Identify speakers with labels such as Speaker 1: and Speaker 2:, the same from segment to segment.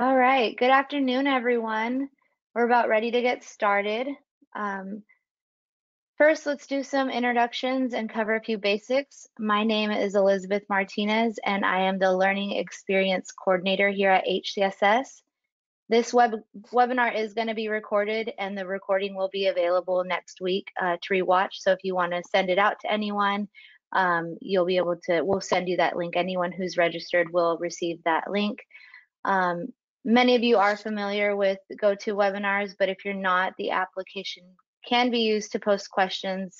Speaker 1: All right, good afternoon, everyone. We're about ready to get started. Um, first, let's do some introductions and cover a few basics. My name is Elizabeth Martinez, and I am the Learning Experience Coordinator here at HCSS. This web webinar is going to be recorded, and the recording will be available next week uh, to rewatch. So if you want to send it out to anyone, um, you'll be able to, we'll send you that link. Anyone who's registered will receive that link. Um, Many of you are familiar with GoToWebinars, but if you're not, the application can be used to post questions.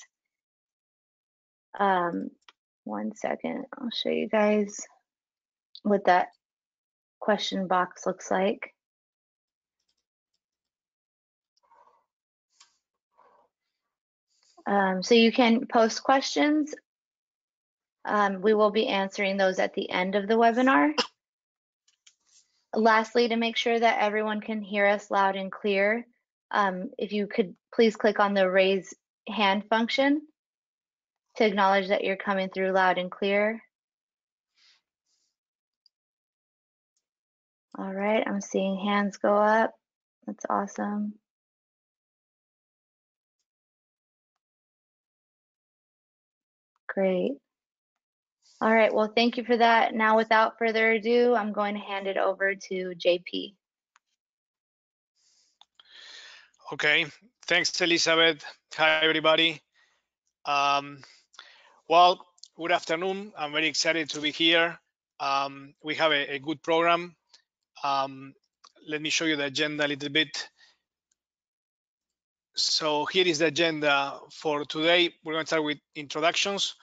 Speaker 1: Um, one second, I'll show you guys what that question box looks like. Um, so you can post questions. Um, we will be answering those at the end of the webinar. Lastly, to make sure that everyone can hear us loud and clear, um, if you could please click on the raise hand function to acknowledge that you're coming through loud and clear. All right, I'm seeing hands go up. That's awesome. Great. All right, well, thank you for that. Now, without further ado, I'm going to hand it over to JP.
Speaker 2: Okay, thanks, Elizabeth. Hi, everybody. Um, well, good afternoon. I'm very excited to be here. Um, we have a, a good program. Um, let me show you the agenda a little bit. So here is the agenda for today. We're going to start with introductions.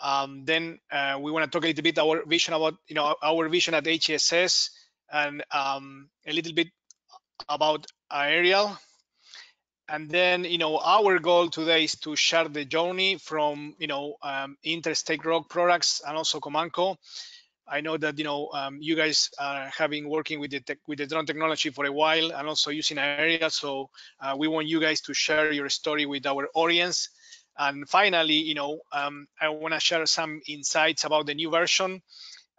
Speaker 2: Um, then uh, we want to talk a little bit our vision about you know our vision at HSS and um, a little bit about aerial. And then you know our goal today is to share the journey from you know um, Interstate Rock Products and also Comanco. I know that you know um, you guys are having working with the tech, with the drone technology for a while and also using aerial. So uh, we want you guys to share your story with our audience and finally, you know, um, I want to share some insights about the new version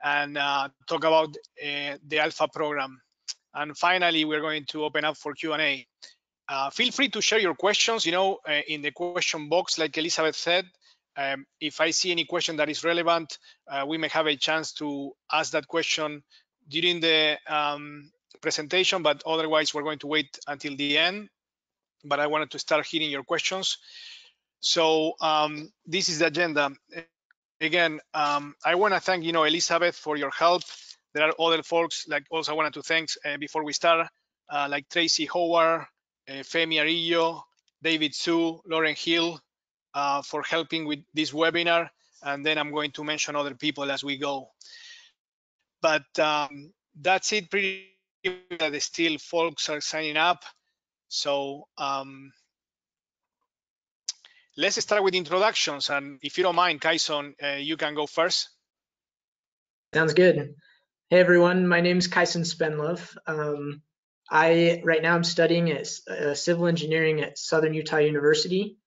Speaker 2: and uh, talk about uh, the alpha program. And finally, we're going to open up for Q&A. Uh, feel free to share your questions, you know, uh, in the question box, like Elizabeth said. Um, if I see any question that is relevant, uh, we may have a chance to ask that question during the um, presentation, but otherwise we're going to wait until the end. But I wanted to start hearing your questions. So um, this is the agenda. Again, um, I want to thank you know Elizabeth for your help. There are other folks like also I wanted to thank uh, before we start, uh, like Tracy Howard, uh, Femi Arillo, David Su, Lauren Hill, uh, for helping with this webinar. And then I'm going to mention other people as we go. But um, that's it. Pretty that still folks are signing up. So um, let's start with introductions. And if you don't mind, Kaison, uh, you can go first.
Speaker 3: Sounds good. Hey everyone, my name is Kaison Spenlove. Um, I right now I'm studying at uh, civil engineering at Southern Utah University.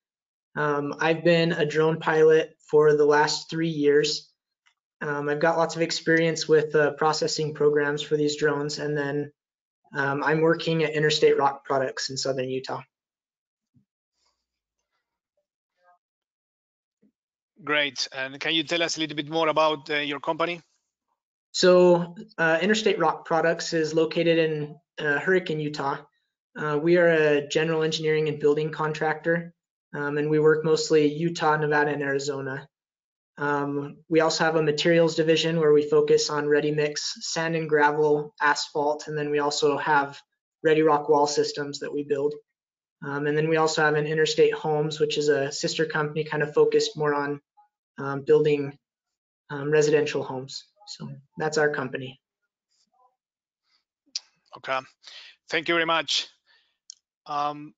Speaker 3: Um, I've been a drone pilot for the last three years. Um, I've got lots of experience with uh, processing programs for these drones, and then um, I'm working at Interstate Rock Products in Southern Utah.
Speaker 2: Great. And can you tell us a little bit more about uh, your company?
Speaker 3: So uh, Interstate Rock Products is located in uh, Hurricane, Utah. Uh, we are a general engineering and building contractor, um, and we work mostly Utah, Nevada, and Arizona. Um, we also have a materials division where we focus on ready mix, sand and gravel, asphalt, and then we also have ready rock wall systems that we build. Um, and then we also have an Interstate Homes, which is a sister company kind of focused more on um, building um, residential homes. So that's our company.
Speaker 2: Okay, thank you very much. Um,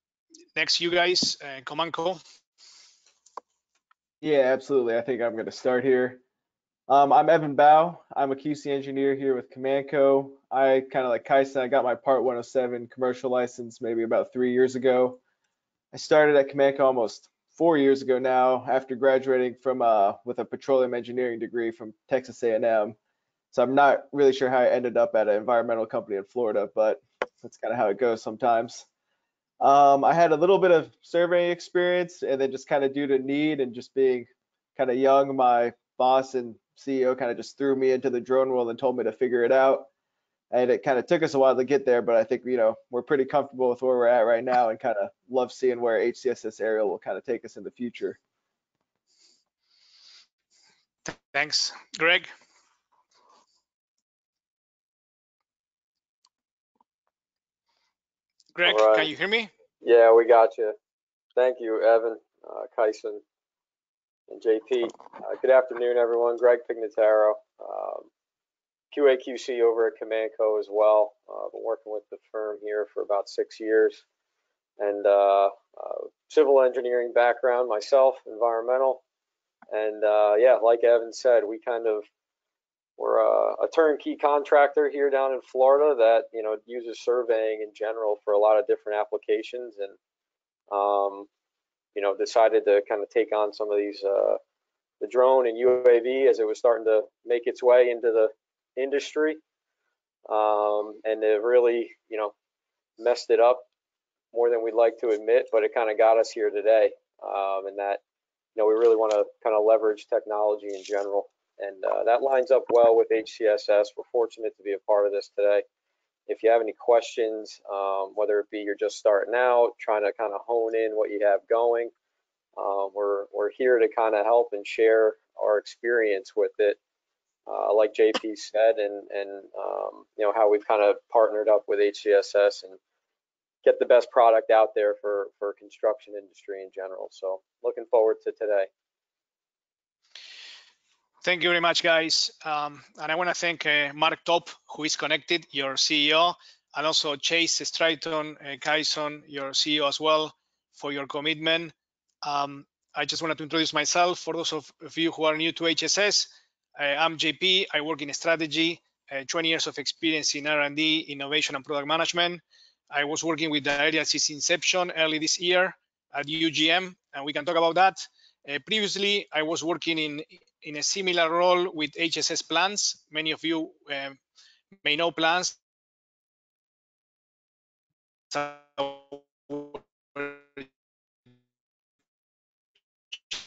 Speaker 2: next, you guys, uh, Comanco.
Speaker 4: Yeah, absolutely. I think I'm going to start here. Um, I'm Evan Bao. I'm a QC engineer here with Comanco. I kind of like Kaison, I got my Part 107 commercial license maybe about three years ago. I started at Comanco almost four years ago now after graduating from uh, with a petroleum engineering degree from Texas A&M. So I'm not really sure how I ended up at an environmental company in Florida, but that's kind of how it goes sometimes. Um, I had a little bit of surveying experience, and then just kind of due to need and just being kind of young, my boss and CEO kind of just threw me into the drone world and told me to figure it out. And it kind of took us a while to get there, but I think you know we're pretty comfortable with where we're at right now, and kind of love seeing where HCSS Aerial will kind of take us in the future.
Speaker 2: Thanks, Greg. Greg,
Speaker 5: All right.
Speaker 2: can you hear me?
Speaker 5: Yeah, we got you. Thank you, Evan, uh, Kyson, and JP. Uh, good afternoon, everyone. Greg Pignataro, um, QAQC over at Comanco as well. Uh, been working with the firm here for about six years, and uh, uh, civil engineering background myself, environmental, and uh, yeah, like Evan said, we kind of we're a, a turnkey contractor here down in Florida that you know uses surveying in general for a lot of different applications, and um, you know decided to kind of take on some of these uh, the drone and UAV as it was starting to make its way into the industry, um, and it really you know messed it up more than we'd like to admit, but it kind of got us here today, um, and that you know we really want to kind of leverage technology in general and uh, that lines up well with HCSS. We're fortunate to be a part of this today. If you have any questions, um, whether it be you're just starting out, trying to kind of hone in what you have going, uh, we're we're here to kind of help and share our experience with it, uh, like JP said, and and um, you know how we've kind of partnered up with HCSS and get the best product out there for for construction industry in general. So looking forward to today.
Speaker 2: Thank you very much, guys. Um, and I want to thank uh, Mark Top, who is connected, your CEO, and also Chase Stratton uh, Kyson, your CEO as well, for your commitment. Um, I just wanted to introduce myself for those of, of you who are new to HSS. Uh, I'm JP. I work in strategy, uh, 20 years of experience in R&D, innovation, and product management. I was working with the area since inception early this year at UGM, and we can talk about that. Uh, previously, I was working in in a similar role with HSS plans. Many of you um, may know plans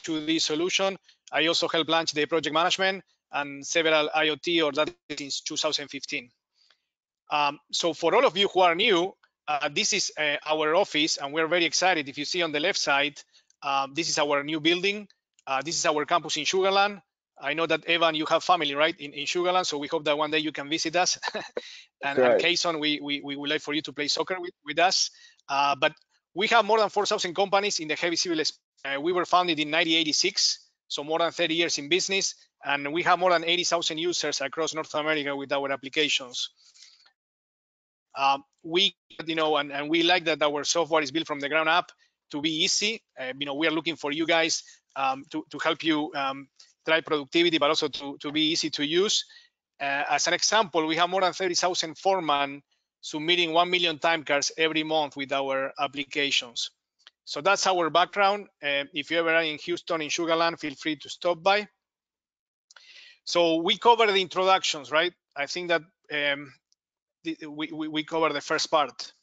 Speaker 2: to this solution. I also help launch the project management and several IoT or that since 2015. Um, so for all of you who are new, uh, this is uh, our office and we're very excited. If you see on the left side, um, this is our new building. Uh, this is our campus in Sugar Land. I know that Evan, you have family, right, in, in Sugar Land. So we hope that one day you can visit us. and,
Speaker 4: Right.
Speaker 2: and Kayson, we, we, we would like for you to play soccer with, with us. Uh, but we have more than 4,000 companies in the heavy civil. space. Uh, we were founded in 1986, so more than 30 years in business. And we have more than 80,000 users across North America with our applications. Um, we, you know, and, and we like that our software is built from the ground up to be easy. Uh, you know, we are looking for you guys um, to, to help you um, drive productivity, but also to, to be easy to use. Uh, as an example, we have more than 30,000 foreman submitting 1 million time cards every month with our applications. So that's our background. Uh, if you ever are in Houston, in Sugar Land, feel free to stop by. So we cover the introductions, right? I think that um, we, we, we cover the first part.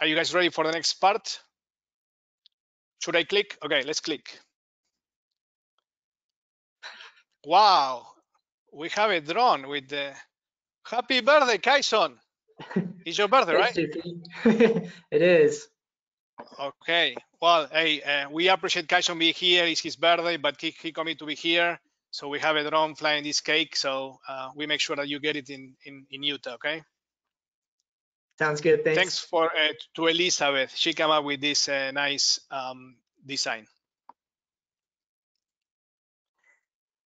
Speaker 2: Are you guys ready for the next part? Should I click? Okay, let's click. Wow, we have a drone with the happy birthday, Kyson. It's your birthday, right?
Speaker 3: It is.
Speaker 2: Okay. Well, hey, uh, we appreciate Kyson being here. It's his birthday, but he, he committed to be here. So we have a drone flying this cake. So uh, we make sure that you get it in, in, in Utah, okay?
Speaker 3: Sounds good. Thanks.
Speaker 2: Thanks for uh, to Elizabeth. She came up with this uh, nice um, design.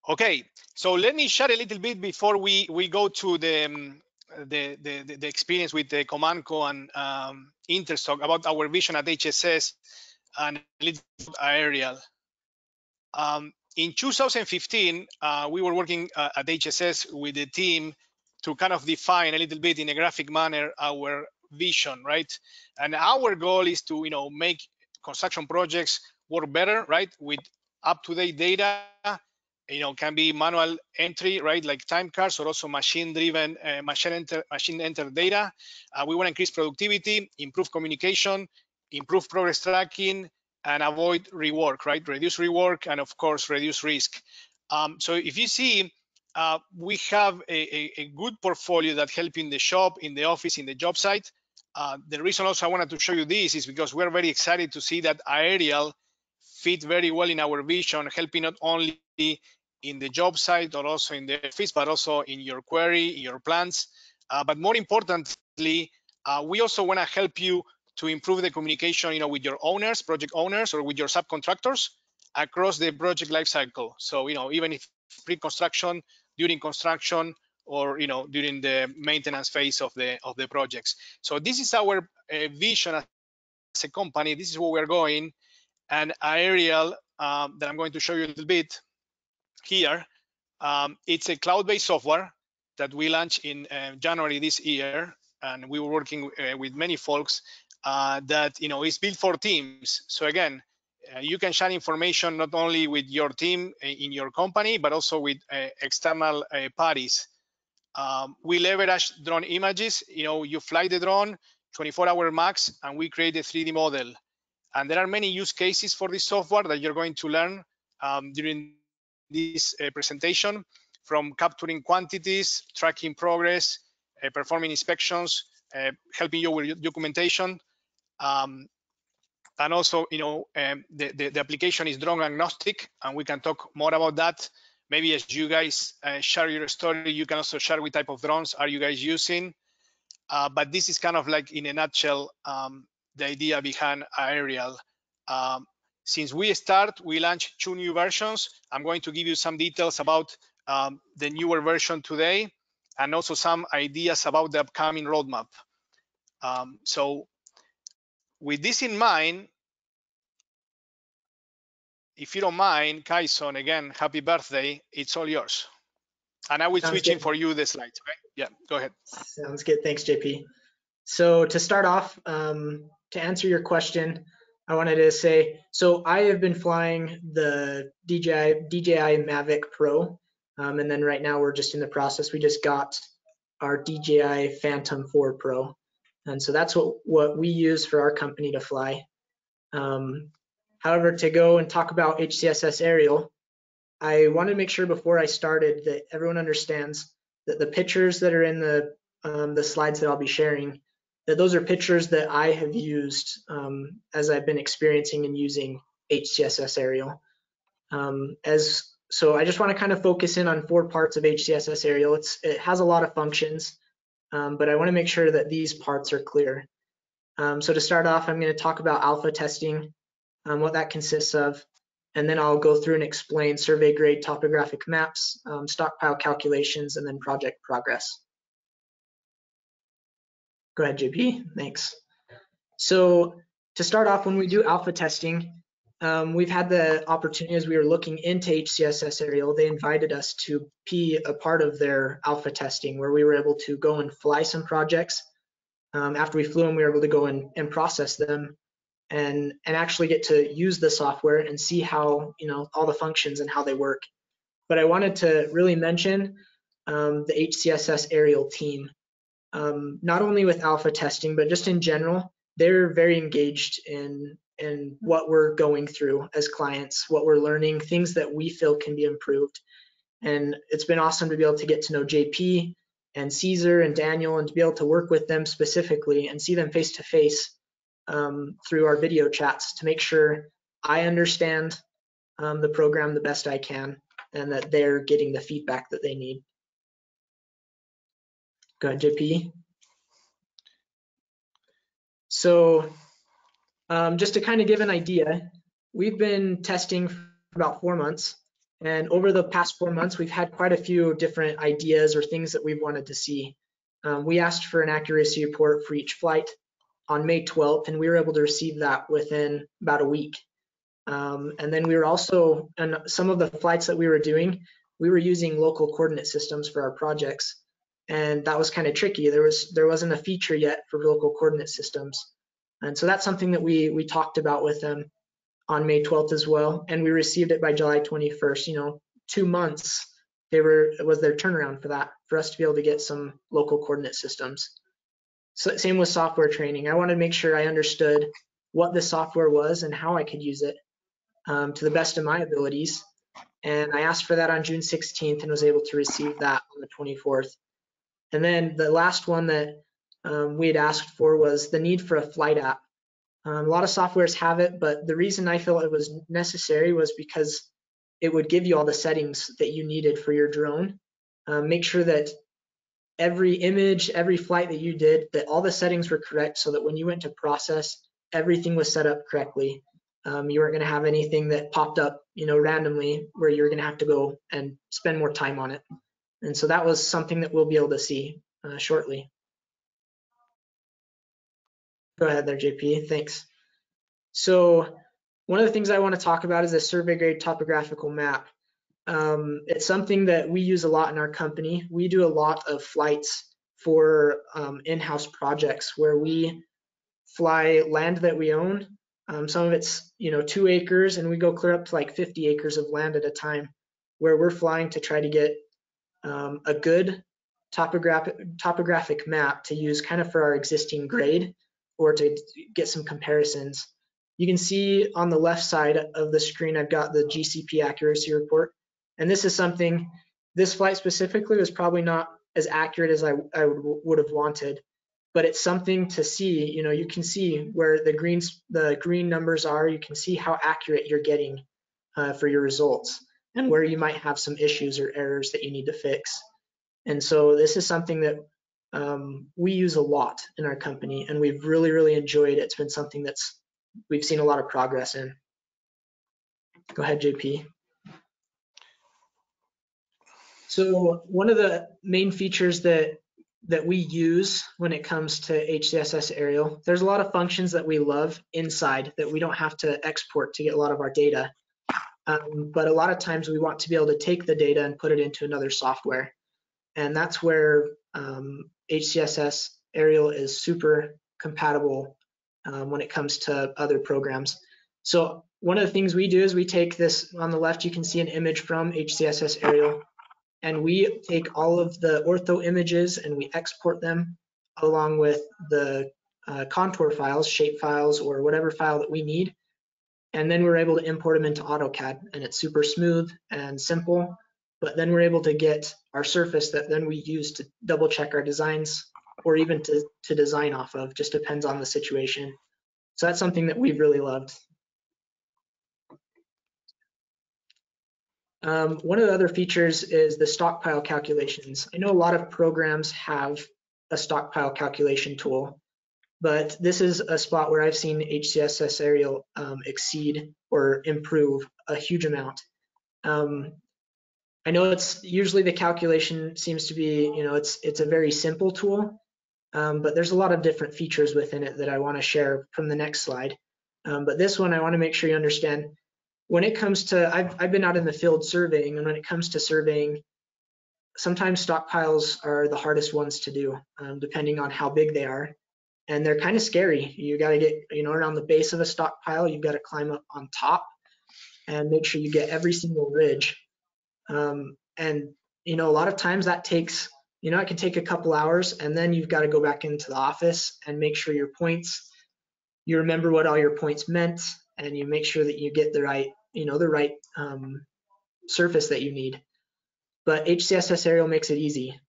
Speaker 2: Okay, so let me share a little bit before we we go to the um, the, the the experience with the Comanco and um, Interstate about our vision at HSS and a little aerial. Um, in 2015, uh, we were working uh, at HSS with the team to kind of define a little bit in a graphic manner our vision, right? And our goal is to, you know, make construction projects work better, right? With up-to-date data, you know, can be manual entry, right, like time cards, or also machine-driven uh, machine enter machine enter data. Uh, we want to increase productivity, improve communication, improve progress tracking, and avoid rework, right? Reduce rework, and of course, reduce risk. Um, so if you see, uh, we have a, a, a, good portfolio that help in the shop, in the office, in the job site. Uh, the reason also I wanted to show you this is because we're very excited to see that aerial fit very well in our vision, helping not only in the job site or also in the office, but also in your query, your plans. Uh, but more importantly, uh, we also want to help you to improve the communication, you know, with your owners, project owners, or with your subcontractors across the project lifecycle. So, you know, even if pre-construction, during construction, or you know, during the maintenance phase of the of the projects. So this is our uh, vision as a company. This is where we're going, and aerial um, that I'm going to show you a little bit here. Um, it's a cloud-based software that we launched in uh, January this year, and we were working uh, with many folks uh, that you know is built for teams. So again, uh, you can share information not only with your team in your company, but also with external parties. Um, we leverage drone images. You know, you fly the drone, 24-hour max, and we create a 3D model. And there are many use cases for this software that you're going to learn um, during this uh, presentation, from capturing quantities, tracking progress, performing inspections, uh, helping you with documentation. Um, and also, you know, um, the, the, the, application is drone agnostic, and we can talk more about that. Maybe as you guys uh, share your story, you can also share what type of drones are you guys using. Uh, but this is kind of like, in a nutshell, um, the idea behind Aerial. Um, since we start, we launched two new versions. I'm going to give you some details about um, the newer version today and also some ideas about the upcoming roadmap. Um, so with this in mind, if you don't mind, Kaison, again, happy birthday. It's all yours. And I will switch in for you the slides, right? Yeah, go ahead.
Speaker 3: Sounds good. Thanks, JP. So to start off, um, to answer your question, I wanted to say, so I have been flying the DJI, DJI Mavic Pro, um, and then right now we're just in the process. We just got our DJI Phantom 4 Pro, and so that's what what we use for our company to fly. Um, however, to go and talk about HCSS aerial, I wanted to make sure before I started that everyone understands that the pictures that are in the um, the slides that I'll be sharing that those are pictures that I have used um, as I've been experiencing and using HCSS aerial. Um, as so I just want to kind of focus in on four parts of HCSS aerial. It's, it has a lot of functions, um, but I want to make sure that these parts are clear. Um, so to start off, I'm going to talk about alpha testing, um, what that consists of, and then I'll go through and explain survey grade topographic maps, um, stockpile calculations, and then project progress. Go ahead, JP. Thanks. So to start off, when we do alpha testing, um, we've had the opportunity as we were looking into HCSS Aerial, they invited us to be a part of their alpha testing where we were able to go and fly some projects. Um, after we flew them, we were able to go and, and process them and, and actually get to use the software and see how, you know, all the functions and how they work. But I wanted to really mention um, the HCSS Aerial team um, not only with alpha testing, but just in general, they're very engaged in in what we're going through as clients, what we're learning, things that we feel can be improved. And it's been awesome to be able to get to know JP and Caesar and Daniel and to be able to work with them specifically and see them face to face through our video chats to make sure I understand um, the program the best I can and that they're getting the feedback that they need. Go ahead, JP. So um, just to kind of give an idea, we've been testing for about four months. And over the past four months, we've had quite a few different ideas or things that we've wanted to see. Um, we asked for an accuracy report for each flight on May 12th, and we were able to receive that within about a week. Um, and then we were also, and some of the flights that we were doing, we were using local coordinate systems for our projects and that was kind of tricky. There was there wasn't a feature yet for local coordinate systems, and so that's something that we we talked about with them on May 12th as well, and we received it by July 21st. You know, two months, they were was their turnaround for that for us to be able to get some local coordinate systems. So same with software training. I wanted to make sure I understood what the software was and how I could use it um, to the best of my abilities. And I asked for that on June 16th and was able to receive that on the 24th. And then the last one that um, we had asked for was the need for a flight app. Um, a lot of softwares have it, but the reason I felt it was necessary was because it would give you all the settings that you needed for your drone. Um, make sure that every image, every flight that you did, that all the settings were correct so that when you went to process, everything was set up correctly. Um, you weren't going to have anything that popped up, you know, randomly where you're going to have to go and spend more time on it. And so that was something that we'll be able to see uh, shortly. Go ahead there, JP. Thanks. So one of the things I want to talk about is a survey grade topographical map. Um, it's something that we use a lot in our company. We do a lot of flights for um, in-house projects where we fly land that we own. Um, some of it's you know two acres, and we go clear up to like 50 acres of land at a time, where we're flying to try to get um, a good topographic topographic map to use kind of for our existing grade or to get some comparisons. You can see on the left side of the screen, I've got the GCP accuracy report. And this is something, this flight specifically was probably not as accurate as I, I would have wanted, but it's something to see, you know, you can see where the greens, the green numbers are, you can see how accurate you're getting uh, for your results and where you might have some issues or errors that you need to fix. And so this is something that um, we use a lot in our company and we've really, really enjoyed it. It's been something that's we've seen a lot of progress in. Go ahead, JP. So one of the main features that that we use when it comes to HCSS aerial, there's a lot of functions that we love inside that we don't have to export to get a lot of our data. Um, but a lot of times we want to be able to take the data and put it into another software. And that's where um, HCSS aerial is super compatible um, when it comes to other programs. So one of the things we do is we take this on the left, you can see an image from HCSS aerial, and we take all of the ortho images and we export them along with the uh, contour files, shape files, or whatever file that we need. And then we're able to import them into AutoCAD and it's super smooth and simple. But then we're able to get our surface that then we use to double check our designs or even to, to design off of, just depends on the situation. So that's something that we've really loved. Um, one of the other features is the stockpile calculations. I know a lot of programs have a stockpile calculation tool, but this is a spot where I've seen HCSS aerial um, exceed or improve a huge amount. Um, I know it's usually the calculation seems to be, you know, it's it's a very simple tool, um, but there's a lot of different features within it that I want to share from the next slide. Um, but this one, I want to make sure you understand. When it comes to, I've, I've been out in the field surveying, and when it comes to surveying, sometimes stockpiles are the hardest ones to do, um, depending on how big they are. And they're kind of scary. You got to get, you know, around the base of a stockpile, you've got to climb up on top and make sure you get every single ridge. Um, and, you know, a lot of times that takes you know, it can take a couple hours and then you've got to go back into the office and make sure your points, you remember what all your points meant and you make sure that you get the right, you know, the right um, surface that you need. But HCSS aerial makes it easy.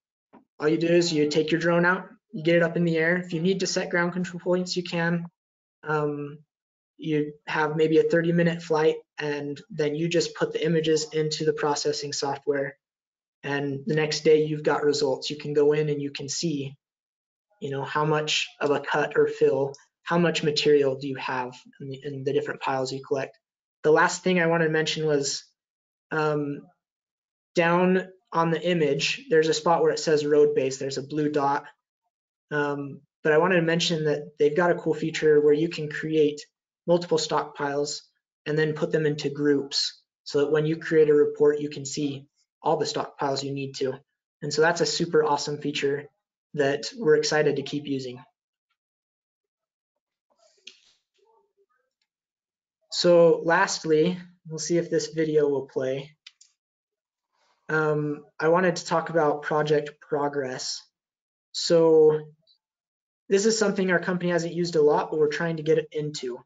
Speaker 3: All you do is you take your drone out, you get it up in the air. If you need to set ground control points, you can. Um, you have maybe a 30 minute flight and then you just put the images into the processing software. And the next day you've got results. You can go in and you can see you know how much of a cut or fill how much material do you have in the, in the different piles you collect. The last thing i wanted to mention was um, down on the image there's a spot where it says road base. There's a blue dot. Um, but i wanted to mention that they've got a cool feature where you can create multiple stockpiles and then put them into groups so that when you create a report you can see all the stockpiles you need to. And so that's a super awesome feature that we're excited to keep using. So lastly, we'll see if this video will play. um, I wanted to talk about project progress. So this is something our company hasn't used a lot, but we're trying to get it into.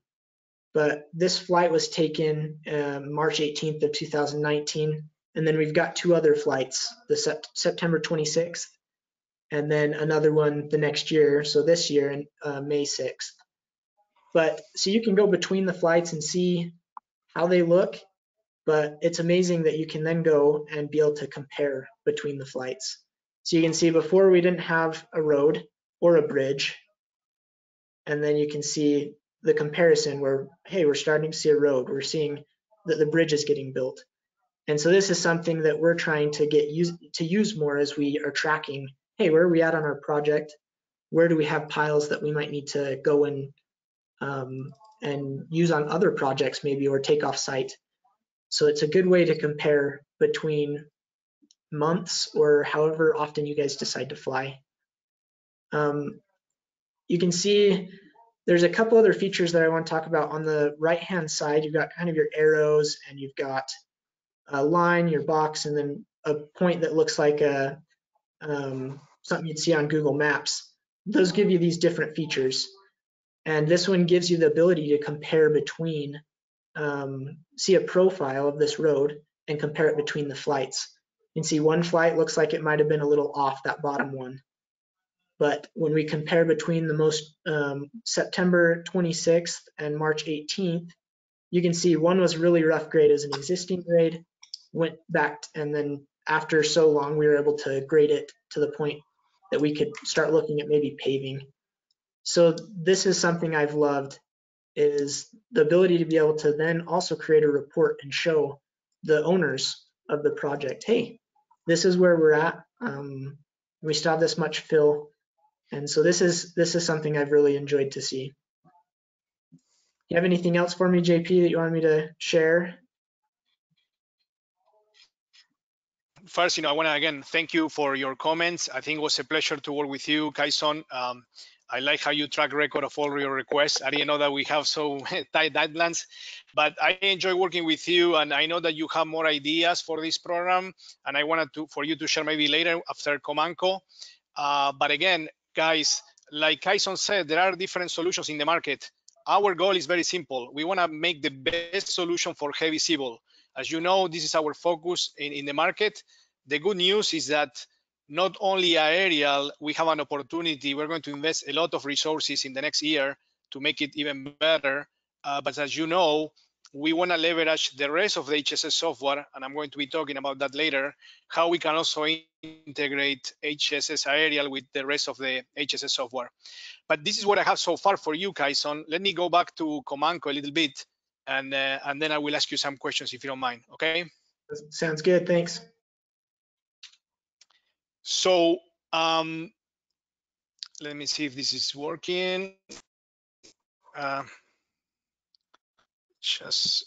Speaker 3: But this flight was taken uh, March 18th of 2019, and then we've got two other flights, the sept September 26th, and then another one the next year, so this year, in uh, May 6th. But so you can go between the flights and see how they look, but it's amazing that you can then go and be able to compare between the flights. So you can see before we didn't have a road or a bridge, and then you can see the comparison where, hey, we're starting to see a road, we're seeing that the bridge is getting built. And so this is something that we're trying to get use, to use more as we are tracking, hey, where are we at on our project? Where do we have piles that we might need to go and um, and use on other projects maybe or take off site. So it's a good way to compare between months or however often you guys decide to fly. Um, you can see there's a couple other features that I want to talk about on the right hand side. You've got kind of your arrows and you've got a line, your box, and then a point that looks like a um, something you'd see on Google Maps. Those give you these different features. And this one gives you the ability to compare between, um, see a profile of this road and compare it between the flights. You can see one flight looks like it might have been a little off that bottom one. But when we compare between the most um, September 26th and March 18th, you can see one was really rough grade as an existing grade, went back, and then after so long, we were able to grade it to the point that we could start looking at maybe paving. So this is something I've loved is the ability to be able to then also create a report and show the owners of the project, hey, this is where we're at. Um, we still have this much fill. And so this is this is something I've really enjoyed to see. You have anything else for me, JP, that you want me to share?
Speaker 2: First, you know, I want to again thank you for your comments. I think it was a pleasure to work with you, Kaison. Um, I like how you track record of all your requests. I didn't know that we have so tight deadlines, but I enjoy working with you, and I know that you have more ideas for this program, and I wanted to for you to share maybe later after Comanco. Uh, but again, guys, like Kaison said, there are different solutions in the market. Our goal is very simple. We want to make the best solution for heavy civil. As you know, this is our focus in, in the market. The good news is that not only aerial, we have an opportunity. We're going to invest a lot of resources in the next year to make it even better. Uh, but as you know, we want to leverage the rest of the HSS software, and I'm going to be talking about that later, how we can also integrate HSS aerial with the rest of the HSS software. But this is what I have so far for you, Kaison. Let me go back to Comanco a little bit, and, uh, and then I will ask you some questions if you don't mind, okay?
Speaker 3: Sounds good, thanks.
Speaker 2: So um, let me see if this is working. Uh, just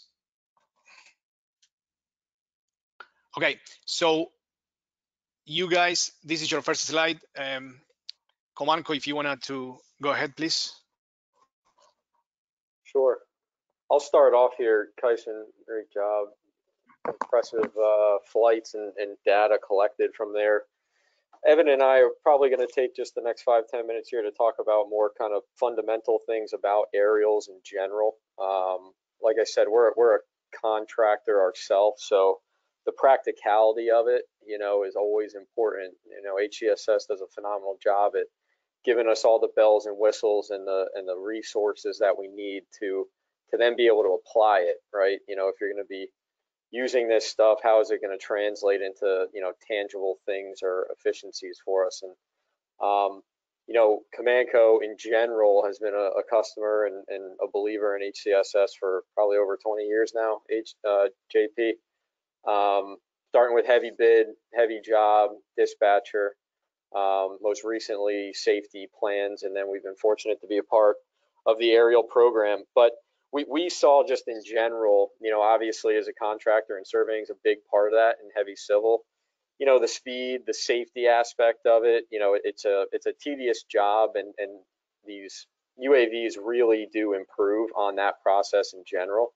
Speaker 2: okay. So you guys, this is your first slide. Um, Comanco, if you wanted to go ahead, please.
Speaker 5: Sure. I'll start off here. Kaison, great job. Impressive uh, flights and, and data collected from there. Evan and I are probably going to take just the next five ten minutes here to talk about more kind of fundamental things about aerials in general. Um, like I said, we're, we're a contractor ourselves, so the practicality of it, you know, is always important. You know, HCSS does a phenomenal job at giving us all the bells and whistles and the and the resources that we need to to then be able to apply it, right? You know, if you're going to be using this stuff, how is it going to translate into you know tangible things or efficiencies for us? And um, you know, Comanco in general has been a, a customer and, and, a believer in HCSS for probably over 20 years now. H, uh, JP, um, starting with HeavyBid, heavy job, dispatcher, um, most recently safety plans, and then we've been fortunate to be a part of the aerial program. But we, we saw just in general, you know, obviously as a contractor and surveying is a big part of that in heavy civil. You know, the speed, the safety aspect of it, you know, it's a it's a tedious job and, and these UAVs really do improve on that process in general.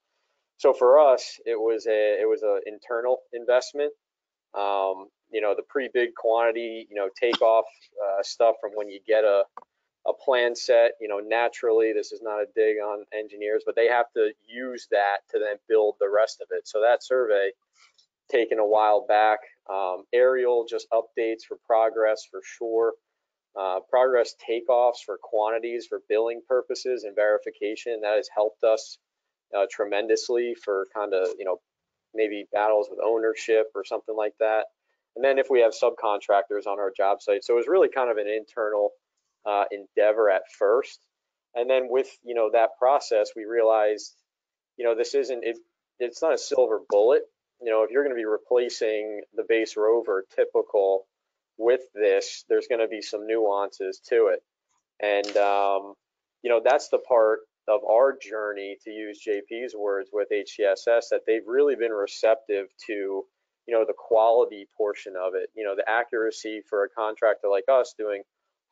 Speaker 5: So for us, it was a it was an internal investment. Um, you know, the pretty big quantity, you know, takeoff uh, stuff from when you get a a plan set. You know, naturally, this is not a dig on engineers, but they have to use that to then build the rest of it. So that survey taken a while back. Um, aerial just updates for progress for sure. Uh, progress takeoffs for quantities for billing purposes and verification. That has helped us uh, tremendously for kind of, you know, maybe battles with ownership or something like that. And then if we have subcontractors on our job site. So it was really kind of an internal uh, endeavor at first. And then with, you know, that process, we realized, you know, this isn't, it, it's not a silver bullet. You know, if you're going to be replacing the base rover typical with this, there's going to be some nuances to it. And, um, you know, that's the part of our journey, to use JP's words with HCSS, that they've really been receptive to, you know, the quality portion of it. You know, the accuracy for a contractor like us doing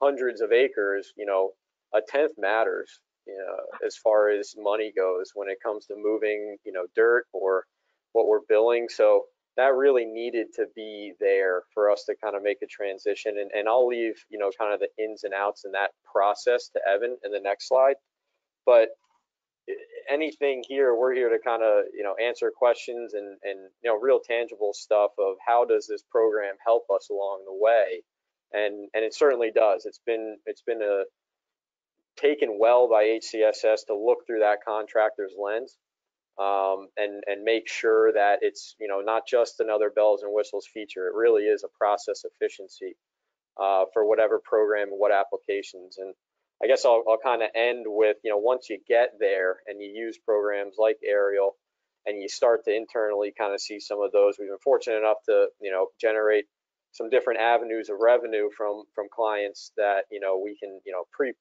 Speaker 5: hundreds of acres, you know, a tenth matters, you know, as far as money goes when it comes to moving, you know, dirt or what we're billing. So that really needed to be there for us to kind of make a transition. And, and I'll leave, you know, kind of the ins and outs in that process to Evan in the next slide. But anything here, we're here to kind of, you know, answer questions and, and, you know, real tangible stuff of how does this program help us along the way? And, and it certainly does. It's been, it's been a, taken well by HCSS to look through that contractor's lens um, and and make sure that it's you know not just another bells and whistles feature. It really is a process efficiency uh, for whatever program what applications. And I guess I'll, I'll kind of end with you know once you get there and you use programs like Aerial and you start to internally kind of see some of those. We've been fortunate enough to you know generate some different avenues of revenue from from clients that you know we can you know pre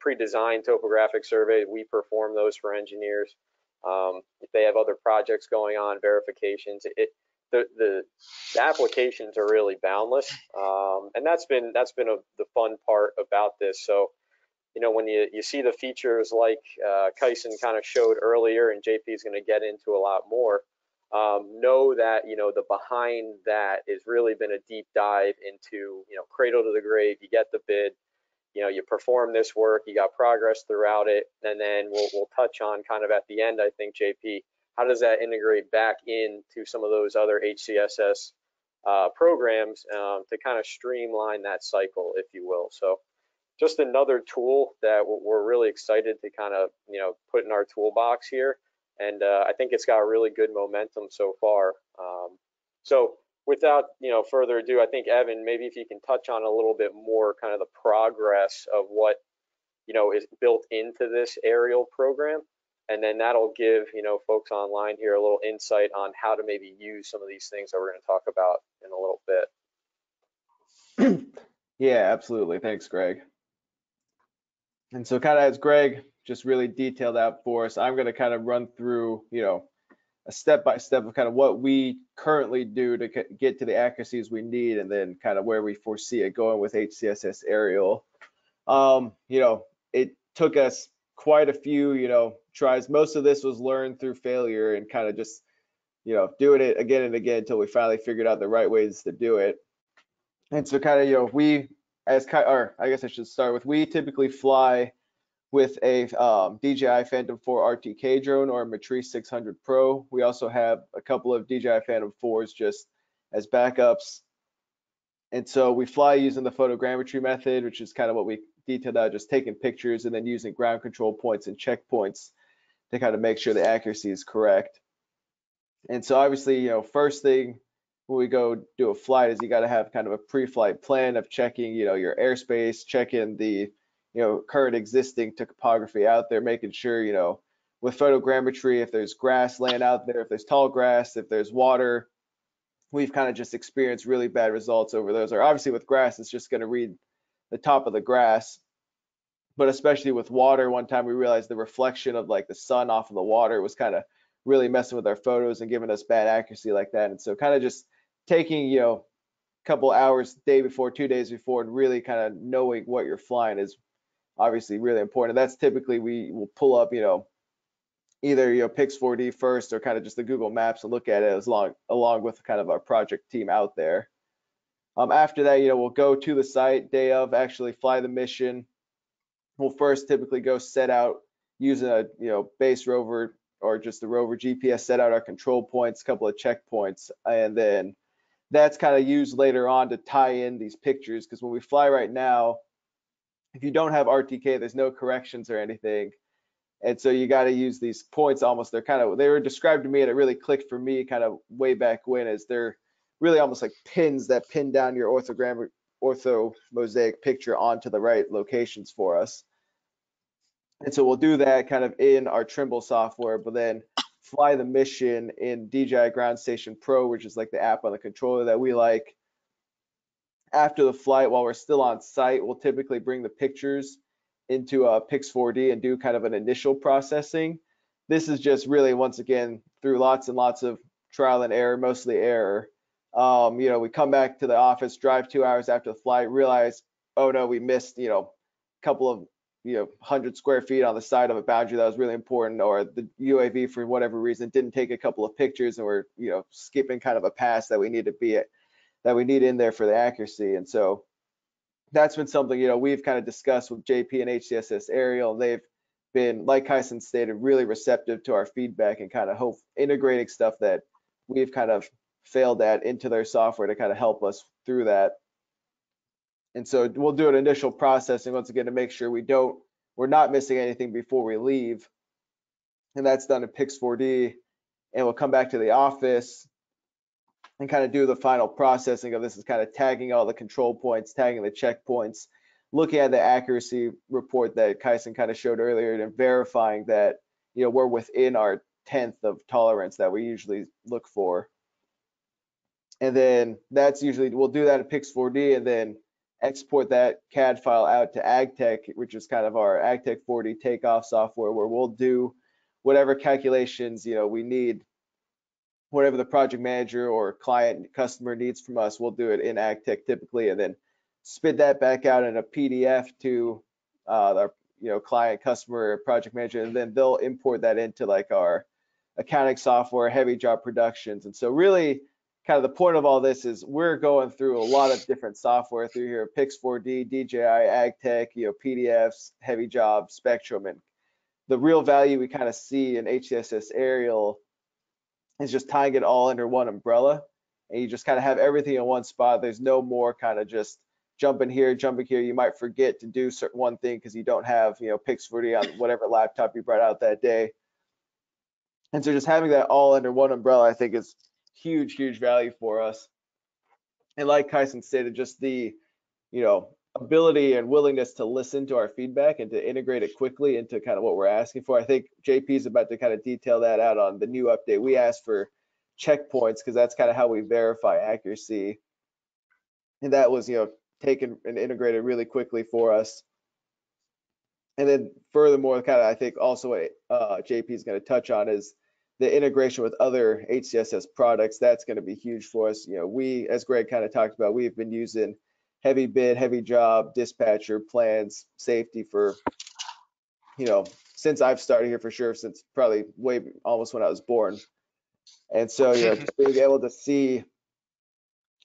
Speaker 5: pre-designed topographic survey. We perform those for engineers. Um, if they have other projects going on, verifications, it, the, the, the applications are really boundless, um, and that's been that's been a, the fun part about this. So, you know, when you you see the features like uh, Kyson kind of showed earlier, and JP is going to get into a lot more. Um, know that you know the behind that has really been a deep dive into you know cradle to the grave. You get the bid, you know, you perform this work, you got progress throughout it, and then we'll, we'll touch on kind of at the end, I think, JP, how does that integrate back into some of those other HCSS uh, programs um, to kind of streamline that cycle, if you will. So just another tool that we're really excited to kind of, you know, put in our toolbox here. And uh, I think it's got really good momentum so far. Um, so without you know further ado, I think Evan, maybe if you can touch on a little bit more kind of the progress of what you know is built into this aerial program, and then that'll give you know folks online here a little insight on how to maybe use some of these things that we're going to talk about in a little
Speaker 4: bit. yeah, absolutely. Thanks, Greg. And so kind of as Greg just really detailed out for us, I'm going to kind of run through, you know, a step by step of kind of what we currently do to get to the accuracies we need and then kind of where we foresee it going with HCSS aerial. Um, you know, it took us quite a few, you know, tries. Most of this was learned through failure and kind of just, you know, doing it again and again until we finally figured out the right ways to do it. And so kind of, you know, we as, kind or I guess I should start with, we typically fly with a um, DJI Phantom 4 RTK drone or a Matrice 600 Pro. We also have a couple of DJI Phantom 4s just as backups. And so we fly using the photogrammetry method, which is kind of what we detailed out, just taking pictures and then using ground control points and checkpoints to kind of make sure the accuracy is correct. And so obviously, you know, first thing when we go do a flight is you got to have kind of a pre-flight plan of checking, you know, your airspace, checking the you know, current existing topography out there, making sure, you know, with photogrammetry, if there's grass laying out there, if there's tall grass, if there's water, we've kind of just experienced really bad results over those. Or obviously with grass, it's just going to read the top of the grass. But especially with water, one time we realized the reflection of like the sun off of the water was kind of really messing with our photos and giving us bad accuracy like that. And so kind of just taking, you know, a couple hours day before, two days before, and really kind of knowing what you're flying is obviously really important. And that's typically we will pull up, you know, either you know Pix4D first or kind of just the Google Maps and look at it as long along with kind of our project team out there. Um, after that, you know, we'll go to the site day of, actually fly the mission. We'll first typically go set out using a you know base rover or just the rover GPS, set out our control points, a couple of checkpoints, and then that's kind of used later on to tie in these pictures because when we fly right now, if you don't have RTK, there's no corrections or anything. And so you got to use these points almost. They're kind of, they were described to me and it really clicked for me kind of way back when as they're really almost like pins that pin down your orthogram, ortho mosaic picture onto the right locations for us. And so we'll do that kind of in our Trimble software, but then fly the mission in DJI Ground Station Pro, which is like the app on the controller that we like. After the flight, while we're still on site, we'll typically bring the pictures into a Pix4D and do kind of an initial processing. This is just really, once again, through lots and lots of trial and error, mostly error. Um, you know, we come back to the office, drive two hours after the flight, realize, oh no, we missed, you know, a couple of you know 100 square feet on the side of a boundary that was really important or the UAV for whatever reason didn't take a couple of pictures and we're you know skipping kind of a pass that we need to be at, that we need in there for the accuracy and so that's been something you know we've kind of discussed with JP and HCSS Aerial they've been like Kyson stated really receptive to our feedback and kind of hope integrating stuff that we've kind of failed at into their software to kind of help us through that and so we'll do an initial processing once again to make sure we don't, we're not missing anything before we leave. And that's done in Pix4D. And we'll come back to the office and kind of do the final processing of this is kind of tagging all the control points, tagging the checkpoints, looking at the accuracy report that Kyson kind of showed earlier and verifying that, you know, we're within our tenth of tolerance that we usually look for. And then that's usually, we'll do that in Pix4D and then export that CAD file out to Agtek, which is kind of our Agtek 4D takeoff software, where we'll do whatever calculations you know we need, whatever the project manager or client customer needs from us, we'll do it in Agtek typically, and then spit that back out in a PDF to uh, our you know client, customer, project manager, and then they'll import that into like our accounting software, HeavyJob productions, and so really kind of the point of all this is we're going through a lot of different software through here, Pix4D, DJI, Agtek, you know, PDFs, HeavyJob, Spectrum, and the real value we kind of see in HCSS Aerial is just tying it all under one umbrella, and you just kind of have everything in one spot. There's no more kind of just jumping here, jumping here. You might forget to do certain one thing because you don't have, you know, Pix4D on whatever laptop you brought out that day. And so just having that all under one umbrella, I think is huge, huge value for us. And like Kyson stated, just the, you know, ability and willingness to listen to our feedback and to integrate it quickly into kind of what we're asking for. I think JP is about to kind of detail that out on the new update. We asked for checkpoints because that's kind of how we verify accuracy. And that was, you know, taken and integrated really quickly for us. And then furthermore, kind of I think also what uh, JP is going to touch on is the integration with other HCSS products, that's going to be huge for us. You know, we, as Greg kind of talked about, we've been using HeavyBid, heavy job, dispatcher plans, safety for, you know, since I've started here for sure, since probably way almost when I was born. And so, you know, being able to see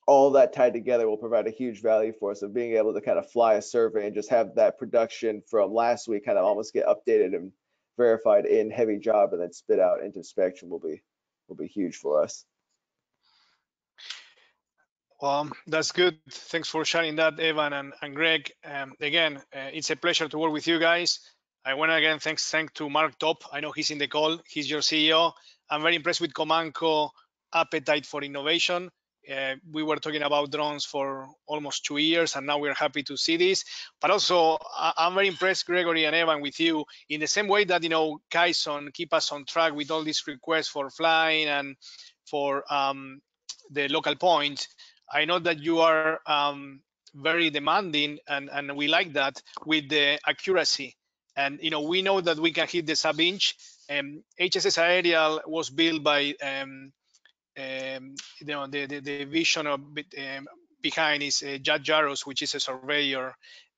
Speaker 4: all that tied together will provide a huge value for us of being able to kind of fly a survey and just have that production from last week kind of almost get updated and verified in HeavyJob and then spit out into spectrum will be will be huge for us.
Speaker 2: Well, that's good. Thanks for sharing that, Evan and, and Greg. Um, again, uh, it's a pleasure to work with you guys. I want to again thanks thank to Mark Top. I know he's in the call. He's your CEO. I'm very impressed with Comanco appetite for innovation. Uh, we were talking about drones for almost two years, and now we're happy to see this. But also, I'm very impressed, Gregory and Evan, with you in the same way that you know Kyson keep us on track with all these requests for flying and for um, the local points. I know that you are um, very demanding, and and we like that with the accuracy. And you know, we know that we can hit the sub inch. Um, HCSS Aerial was built by um, um, you know, the, the, the vision of um, behind is uh, Judd Jaros, which is a surveyor.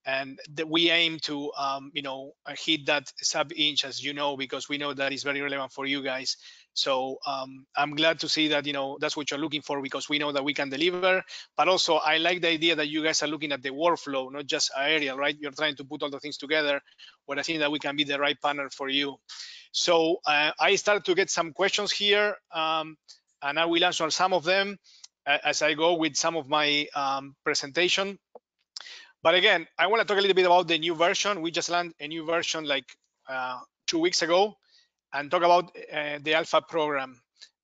Speaker 2: And we aim to um, you know hit that sub inch as you know because we know that is very relevant for you guys. So um, i'm glad to see that you know that's what you're looking for because we know that we can deliver. But also i like the idea that you guys are looking at the workflow not just aerial right? You're trying to put all the things together where i think that we can be the right partner for you. So uh, i started to get some questions here um, and i will answer some of them uh, as i go with some of my um, presentation but again, I want to talk a little bit about the new version. We just launched a new version like uh, two weeks ago and talk about uh, the alpha program.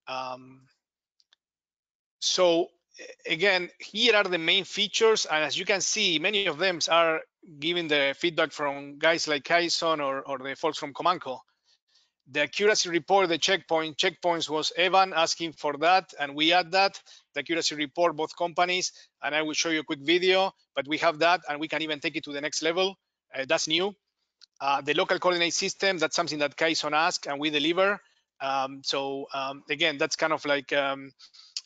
Speaker 2: Um, so again, here are the main features. And as you can see, many of them are giving the feedback from guys like Kaison or, or the folks from Comanco the accuracy report, the checkpoint, checkpoints was Evan asking for that, and we add that, the accuracy report, both companies, and I will show you a quick video, but we have that, and we can even take it to the next level. Uh, that's new. Uh, the local coordinate system, that's something that Kaison asked, and we deliver. Um, so um, again, that's kind of like um,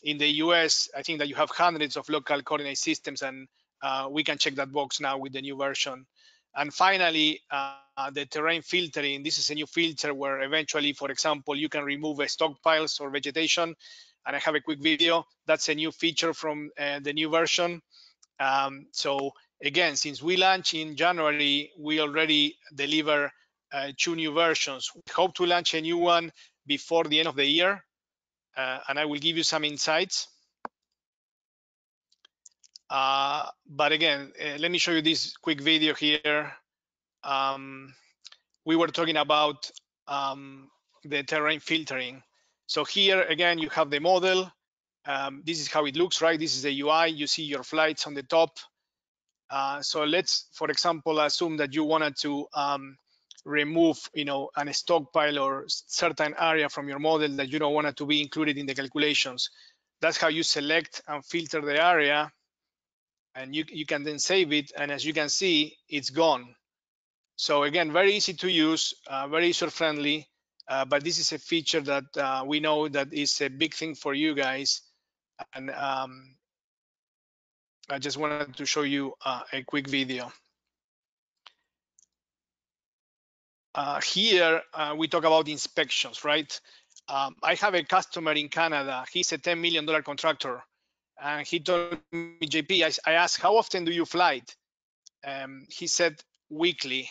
Speaker 2: in the US, I think that you have hundreds of local coordinate systems, and uh, we can check that box now with the new version. And finally, uh, the terrain filtering. This is a new filter where eventually, for example, you can remove stockpiles or vegetation. And I have a quick video. That's a new feature from uh, the new version. Um, so again, since we launched in January, we already deliver uh, two new versions. We hope to launch a new one before the end of the year. Uh, and I will give you some insights. Uh, but again, uh, let me show you this quick video here. Um, we were talking about um, the terrain filtering. So here, again, you have the model. Um, this is how it looks, right? This is the UI. You see your flights on the top. Uh, so let's, for example, assume that you wanted to um, remove, you know, an stockpile or certain area from your model that you don't want it to be included in the calculations. That's how you select and filter the area and you, you can then save it. And as you can see, it's gone. So again, very easy to use, uh, very user friendly, uh, but this is a feature that uh, we know that is a big thing for you guys. And um, I just wanted to show you uh, a quick video. Uh, here, uh, we talk about inspections, right? Um, I have a customer in Canada. He's a $10 million contractor and he told me, JP, I, I asked, how often do you fly? Um, he said weekly.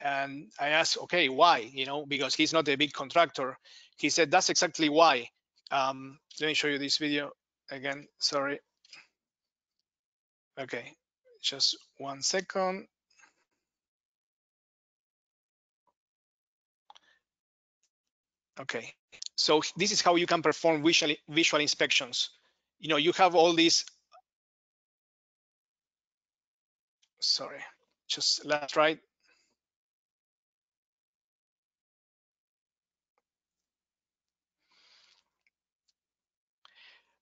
Speaker 2: And I asked, okay, why? You know, because he's not a big contractor. He said, that's exactly why. Um, let me show you this video again. Sorry. Okay, just one second. Okay, so this is how you can perform visual, visual inspections you know, you have all these, sorry, just last right.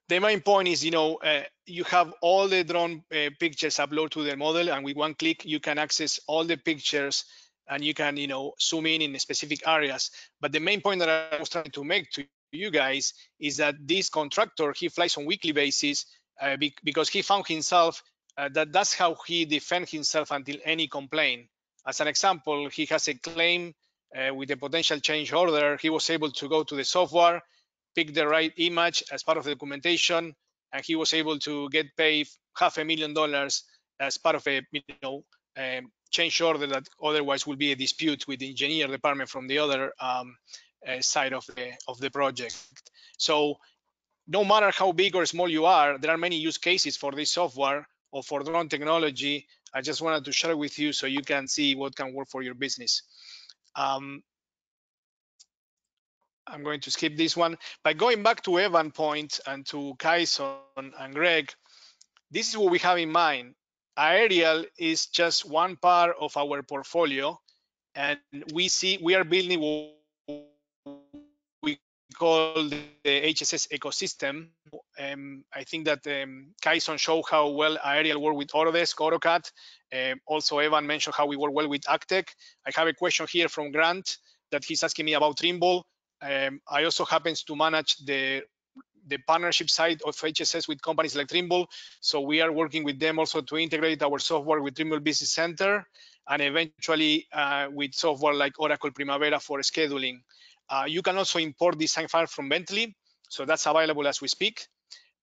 Speaker 2: The main point is, you know, uh, you have all the drone uh, pictures uploaded to the model and with one click, you can access all the pictures and you can, you know, zoom in in specific areas. But the main point that I was trying to make to you guys is that this contractor he flies on weekly basis uh, be because he found himself uh, that that's how he defend himself until any complaint. As an example, he has a claim uh, with a potential change order. He was able to go to the software, pick the right image as part of the documentation, and he was able to get paid half a million dollars as part of a you know um, change order that otherwise would be a dispute with the engineer department from the other um, uh, side of the of the project. So no matter how big or small you are, there are many use cases for this software or for drone technology. I just wanted to share with you so you can see what can work for your business. Um, I'm going to skip this one. By going back to Evan point and to Kaison and Greg, this is what we have in mind. Aerial is just one part of our portfolio, and we see we are building what we call the HCSS ecosystem. Um, I think that um, Kaison showed how well aerial work with Autodesk, AutoCAD. Um, also, Evan mentioned how we work well with Agtek. I have a question here from Grant that he's asking me about Trimble. Um, I also happens to manage the the partnership side of HCSS with companies like Trimble. So we are working with them also to integrate our software with Trimble Business Center and eventually uh, with software like Oracle Primavera for scheduling. Uh, you can also import design file from Bentley. So that's available as we speak.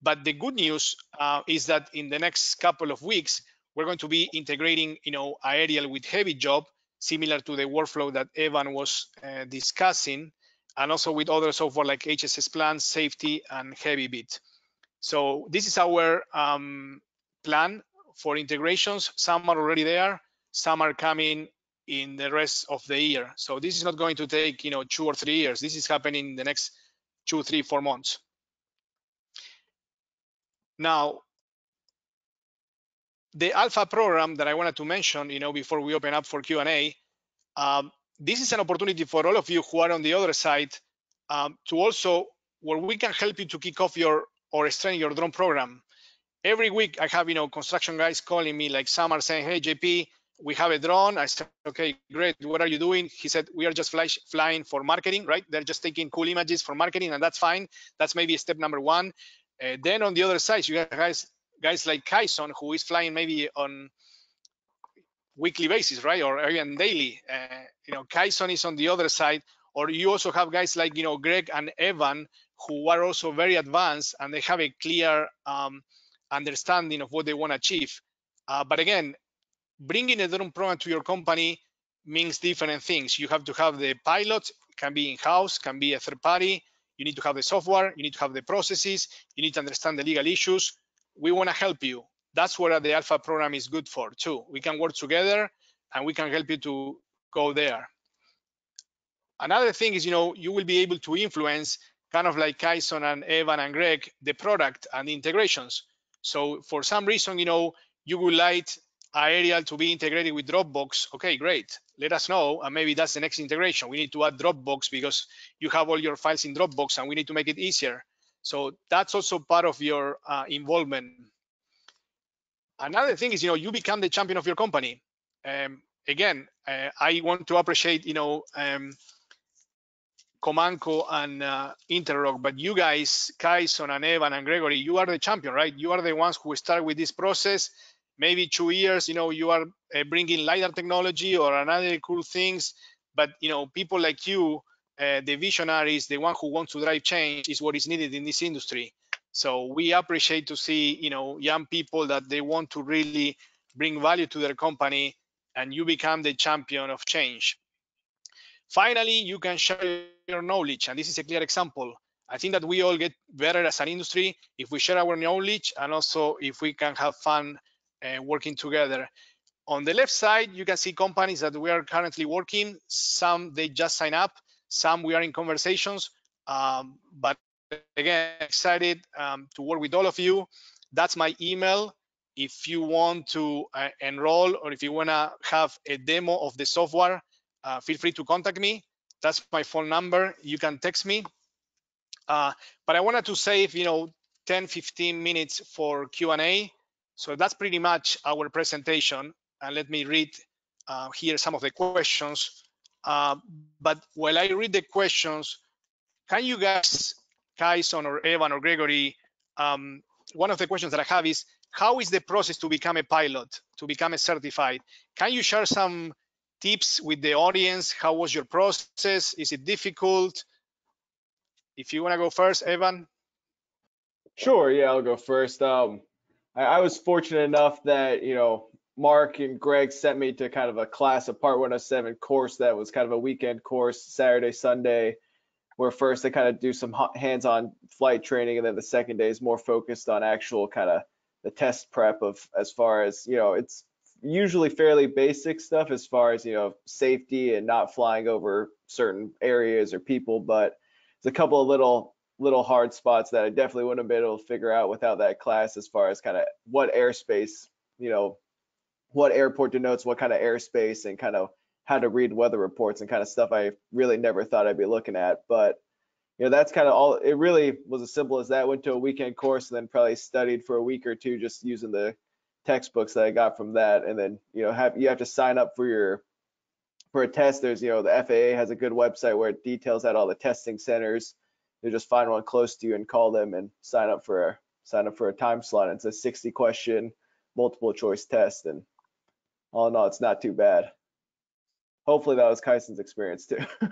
Speaker 2: But the good news uh, is that in the next couple of weeks, we're going to be integrating, you know, aerial with HeavyJob, similar to the workflow that Evan was uh, discussing, and also with other software like HCSS Plan, Safety, and HeavyBid. So this is our um, plan for integrations. Some are already there, some are coming in the rest of the year. So this is not going to take, you know, two or three years. This is happening in the next two, three, four months. Now, the alpha program that I wanted to mention, you know, before we open up for Q&A, um, this is an opportunity for all of you who are on the other side um, to also, where we can help you to kick off your or strengthen your drone program. Every week I have, you know, construction guys calling me like some are saying, hey, JP, we have a drone. I said, okay, great. What are you doing? He said, we are just fly, flying for marketing, right? They're just taking cool images for marketing and that's fine. That's maybe step number one. Uh, then on the other side, you guys guys like Kaison, who is flying maybe on weekly basis, right, or even daily. Uh, you know, Kaison is on the other side, or you also have guys like you know Greg and Evan, who are also very advanced and they have a clear um, understanding of what they want to achieve. Uh, but again, bringing a drone program to your company means different things. You have to have the pilot, can be in-house, can be a third party. You need to have the software, you need to have the processes, you need to understand the legal issues. We want to help you. That's what the Alpha program is good for too. We can work together and we can help you to go there. Another thing is, you know, you will be able to influence kind of like Kaison and Evan and Greg, the product and the integrations. So for some reason, you know, you would like Aerial to be integrated with Dropbox. Okay, great. Let us know, and maybe that's the next integration. We need to add Dropbox because you have all your files in Dropbox, and we need to make it easier. So that's also part of your uh, involvement. Another thing is, you know, you become the champion of your company. Um, again, uh, I want to appreciate, you know, um, Comanco and uh, Interrock, but you guys, Kaison and Evan and Gregory, you are the champion, right? You are the ones who start with this process. Maybe two years, you know, you are uh, bringing LiDAR technology or another cool things, but, you know, people like you, uh, the visionaries, the one who wants to drive change is what is needed in this industry. So we appreciate to see, you know, young people that they want to really bring value to their company and you become the champion of change. Finally, you can share your knowledge, and this is a clear example. I think that we all get better as an industry if we share our knowledge and also if we can have fun uh, working together. On the left side, you can see companies that we are currently working. Some they just sign up, some we are in conversations, um, but again, excited um, to work with all of you. That's my email. If you want to uh, enroll or if you want to have a demo of the software, uh, feel free to contact me. That's my phone number. You can text me. Uh, but I wanted to save, you know, 10, 15 minutes for Q&A. So that's pretty much our presentation. And let me read uh, here some of the questions. Uh, but while I read the questions, can you guys Kaison or Evan or Gregory, um, one of the questions that I have is, how is the process to become a pilot, to become a certified? Can you share some tips with the audience? How was your process? Is it difficult? If you wanna go first, Evan.
Speaker 4: Sure, yeah, I'll go first. Um, I, I was fortunate enough that, you know, Mark and Greg sent me to kind of a class, a Part 107 course that was kind of a weekend course, Saturday, Sunday where first they kind of do some hands-on flight training and then the second day is more focused on actual kind of the test prep of as far as you know it's usually fairly basic stuff as far as you know safety and not flying over certain areas or people but it's a couple of little little hard spots that I definitely wouldn't have been able to figure out without that class as far as kind of what airspace you know what airport denotes what kind of airspace and kind of how to read weather reports and kind of stuff I really never thought I'd be looking at. But you know, that's kind of all. It really was as simple as that. Went to a weekend course and then probably studied for a week or two just using the textbooks that I got from that. And then you know, have you have to sign up for your for a test. There's you know the FAA has a good website where it details out all the testing centers. you just find one close to you and call them and sign up for a sign up for a time slot. It's a 60 question multiple choice test, and all in all, it's not too bad. Hopefully, that was Kyson's experience too.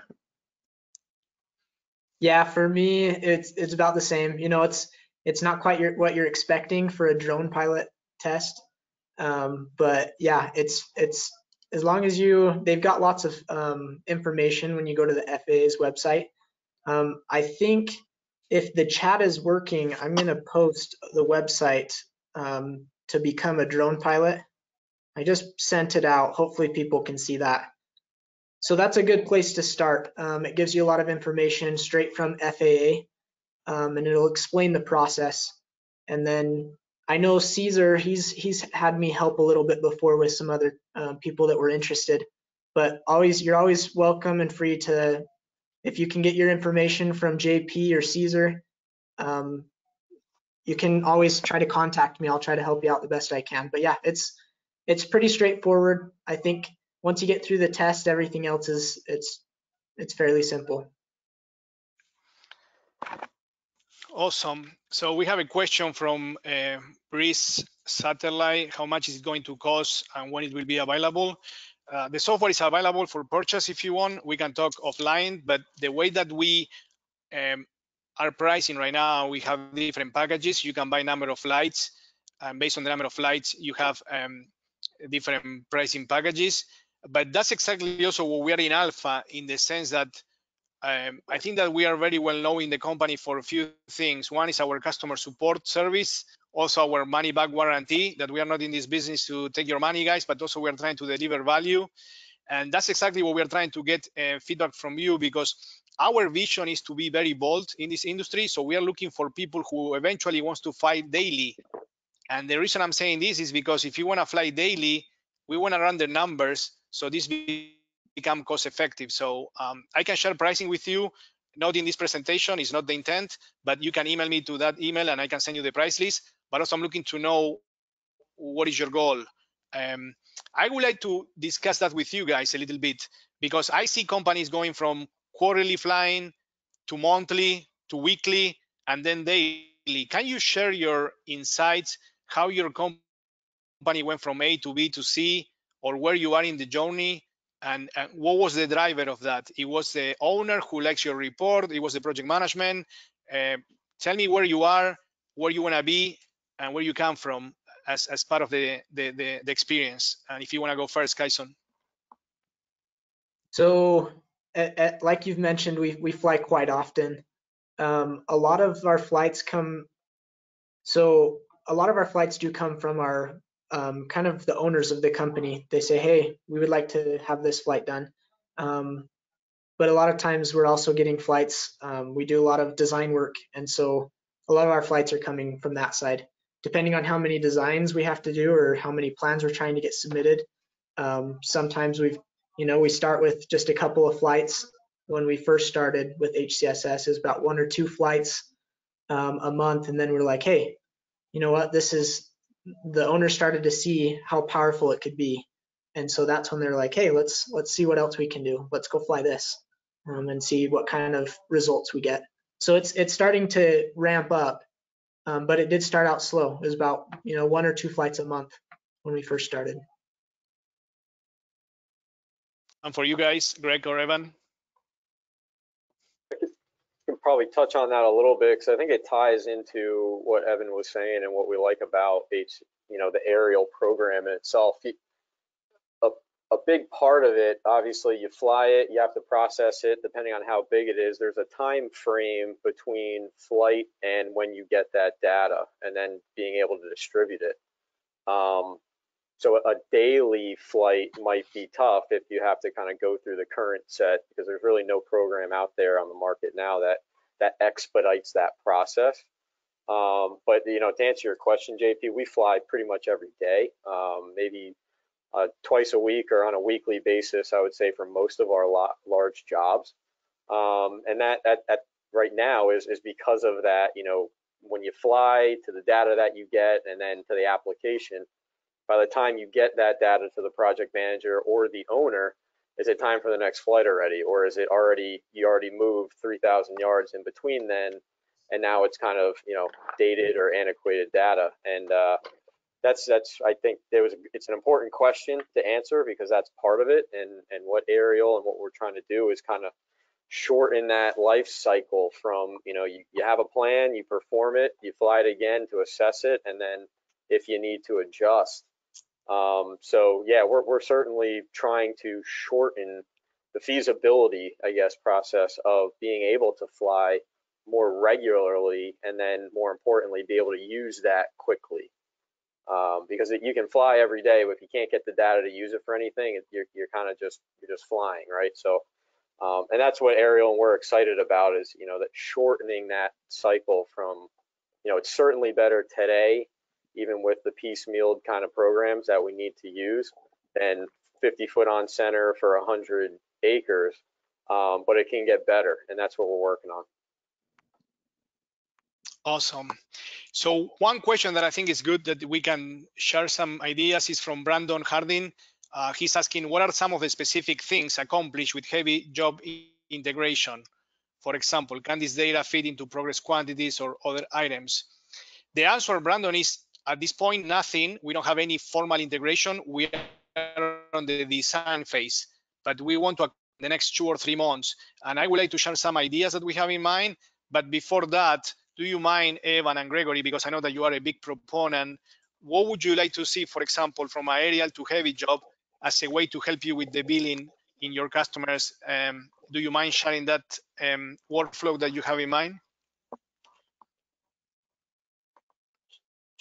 Speaker 3: Yeah, for me, it's it's about the same. You know, it's it's not quite your, what you're expecting for a drone pilot test, um, but yeah, it's it's as long as you they've got lots of um, information when you go to the FAA's website. Um, I think if the chat is working, I'm going to post the website um, to become a drone pilot. I just sent it out. Hopefully, people can see that. So that's a good place to start. Um, it gives you a lot of information straight from FAA, um, and it'll explain the process. And then I know Cesar, he's he's had me help a little bit before with some other uh, people that were interested. But always, you're always welcome and free to, if you can get your information from JP or Cesar, um, you can always try to contact me. I'll try to help you out the best I can. But yeah, it's it's pretty straightforward. I think once you get through the test, everything else is it's it's fairly simple.
Speaker 2: Awesome. So we have a question from uh, Breeze Satellite. How much is it going to cost and when it will be available? Uh, the software is available for purchase if you want. We can talk offline, but the way that we um, are pricing right now, we have different packages. You can buy number of flights, and based on the number of flights, you have um, different pricing packages but that's exactly also what we are in alpha in the sense that um, I think that we are very well known in the company for a few things. One is our customer support service, also our money back guarantee that we are not in this business to take your money, guys, but also we are trying to deliver value. And that's exactly what we are trying to get uh, feedback from you because our vision is to be very bold in this industry. So we are looking for people who eventually wants to fly daily. And the reason I'm saying this is because if you want to fly daily, we want to run the numbers so this become cost effective. So um, I can share pricing with you, not in this presentation, is not the intent, but you can email me to that email and I can send you the price list. But also I'm looking to know what is your goal. Um, I would like to discuss that with you guys a little bit because I see companies going from quarterly flying to monthly to weekly and then daily. Can you share your insights how your company went from A to B to C or where you are in the journey and, and, what was the driver of that? It was the owner who likes your report it was the project management. Uh, tell me where you are where you want to be and where you come from as, as part of the, the, the, the experience. And if you want to go first Kyson.
Speaker 3: so at, at, like you've mentioned we, we fly quite often. Um, a lot of our flights come so a lot of our flights do come from our um, kind of the owners of the company. They say, hey, we would like to have this flight done. Um, but a lot of times we're also getting flights. Um, we do a lot of design work. And so a lot of our flights are coming from that side. Depending on how many designs we have to do or how many plans we're trying to get submitted, um, sometimes we've, you know, we start with just a couple of flights. When we first started with HCSS, is about one or two flights um, a month. And then we're like, hey, you know what, this is the owner started to see how powerful it could be. And so that's when they're like, hey, let's let's see what else we can do. Let's go fly this um, and see what kind of results we get. So it's it's starting to ramp up, um, but it did start out slow. It was about you know one or two flights a month when we first started.
Speaker 2: And for you guys, Greg or Evan?
Speaker 5: Probably touch on that a little bit because I think it ties into what Evan was saying and what we like about H, you know, the aerial program itself. A, a big part of it, obviously, you fly it, you have to process it. Depending on how big it is, there's a time frame between flight and when you get that data, and then being able to distribute it. Um, so a daily flight might be tough if you have to kind of go through the current set because there's really no program out there on the market now that that expedites that process. Um, but you know, to answer your question, JP, we fly pretty much every day, um, maybe uh, twice a week or on a weekly basis. I would say for most of our large jobs, um, and that, right now is is because of that. You know, when you fly to the data that you get, and then to the application by the time you get that data to the project manager or the owner, is it time for the next flight already, or is it already you already moved 3,000 yards in between then, and now it's kind of you know dated or antiquated data, and uh, that's that's I think there was it's an important question to answer because that's part of it, and and what Aerial and what we're trying to do is kind of shorten that life cycle from you know you, you have a plan, you perform it, you fly it again to assess it, and then if you need to adjust. Um, so yeah, we're we're certainly trying to shorten the feasibility, I guess, process of being able to fly more regularly and then more importantly be able to use that quickly um, because it, you can fly every day, but if you can't get the data to use it for anything, it, you're, you're kind of just you're just flying, right? So, um, and that's what Aerial and we're excited about is you know that shortening that cycle from, you know, it's certainly better today, even with the piecemeal kind of programs that we need to use, than 50 foot on center for 100 acres, um, but it can get better, and that's what we're working on.
Speaker 2: Awesome. So one question that I think is good that we can share some ideas is from Brandon Harding. Uh, he's asking, what are some of the specific things accomplished with HeavyJob integration? For example, can this data feed into progress quantities or other items? The answer, Brandon, is at this point, nothing. We don't have any formal integration. We are on the design phase, but we want to the next two or three months. And I would like to share some ideas that we have in mind. But before that, do you mind, Evan and Gregory, because I know that you are a big proponent, what would you like to see, for example, from aerial to HeavyJob as a way to help you with the billing in your customers? Um, do you mind sharing that um, workflow that you have in mind?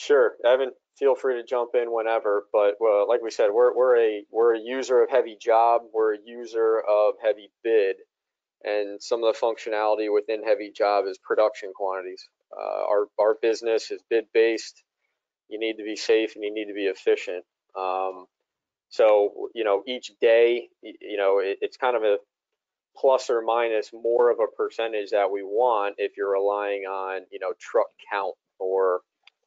Speaker 5: Sure, Evan, feel free to jump in whenever. But well, like we said, we're we're a we're a user of HeavyJob. We're a user of heavy bid and some of the functionality within HeavyJob is production quantities. Uh, our our business is bid based. You need to be safe and you need to be efficient. Um, so you know each day, you know it, it's kind of a plus or minus more of a percentage that we want if you're relying on you know truck count or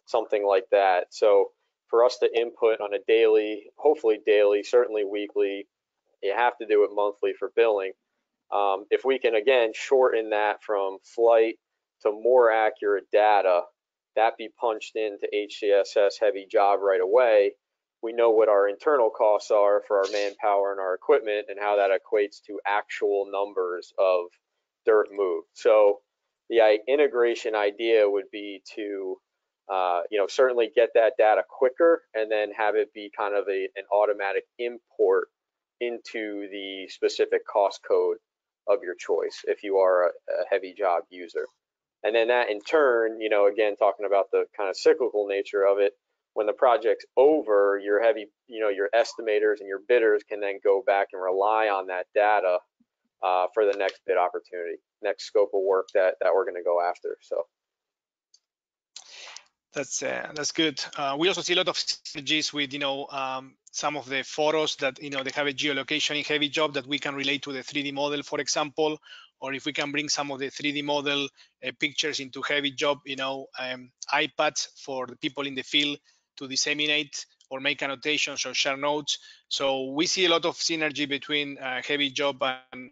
Speaker 5: something like that. So for us to input on a daily, hopefully daily, certainly weekly, you have to do it monthly for billing um, if we can again shorten that from flight to more accurate data, that be punched into HCSS HeavyJob right away, we know what our internal costs are for our manpower and our equipment and how that equates to actual numbers of dirt moved. So the integration idea would be to uh, you know certainly get that data quicker and then have it be kind of a, an automatic import into the specific cost code of your choice if you are a, a HeavyJob user. And then that in turn, you know, again, talking about the kind of cyclical nature of it, when the project's over, your heavy, you know, your estimators and your bidders can then go back and rely on that data uh, for the next bid opportunity, next scope of work that that we're going to go after. So
Speaker 2: that's uh, that's good. Uh, we also see a lot of synergies with you know um, some of the photos that you know they have a geolocation in HeavyJob that we can relate to the 3D model, for example, or if we can bring some of the 3D model uh, pictures into HeavyJob, you know, um, iPads for the people in the field to disseminate or make annotations or share notes. So we see a lot of synergy between uh, HeavyJob and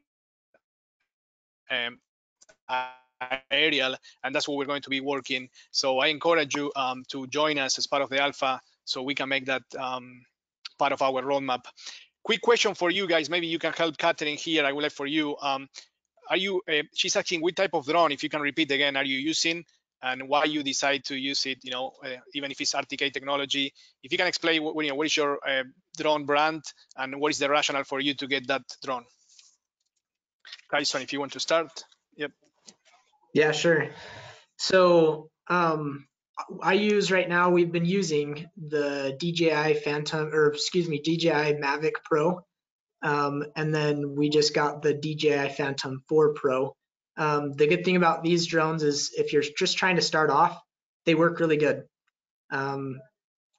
Speaker 2: um, aerial, and that's what we're going to be working. So I encourage you um, to join us as part of the alpha so we can make that um, part of our roadmap. Quick question for you guys. Maybe you can help Catherine here. I would like for you. Um, are you? Uh, she's asking what type of drone. If you can repeat again, are you using? And why you decide to use it? You know, uh, even if it's RTK technology. If you can explain, what, you know, what is your uh, drone brand and what is the rationale for you to get that drone? Kyson, if you want to start. Yep.
Speaker 3: Yeah, sure. So um, I use right now, we've been using the DJI Phantom, or excuse me, DJI Mavic Pro. Um, and then we just got the DJI Phantom 4 Pro. Um, the good thing about these drones is if you're just trying to start off, they work really good. Um,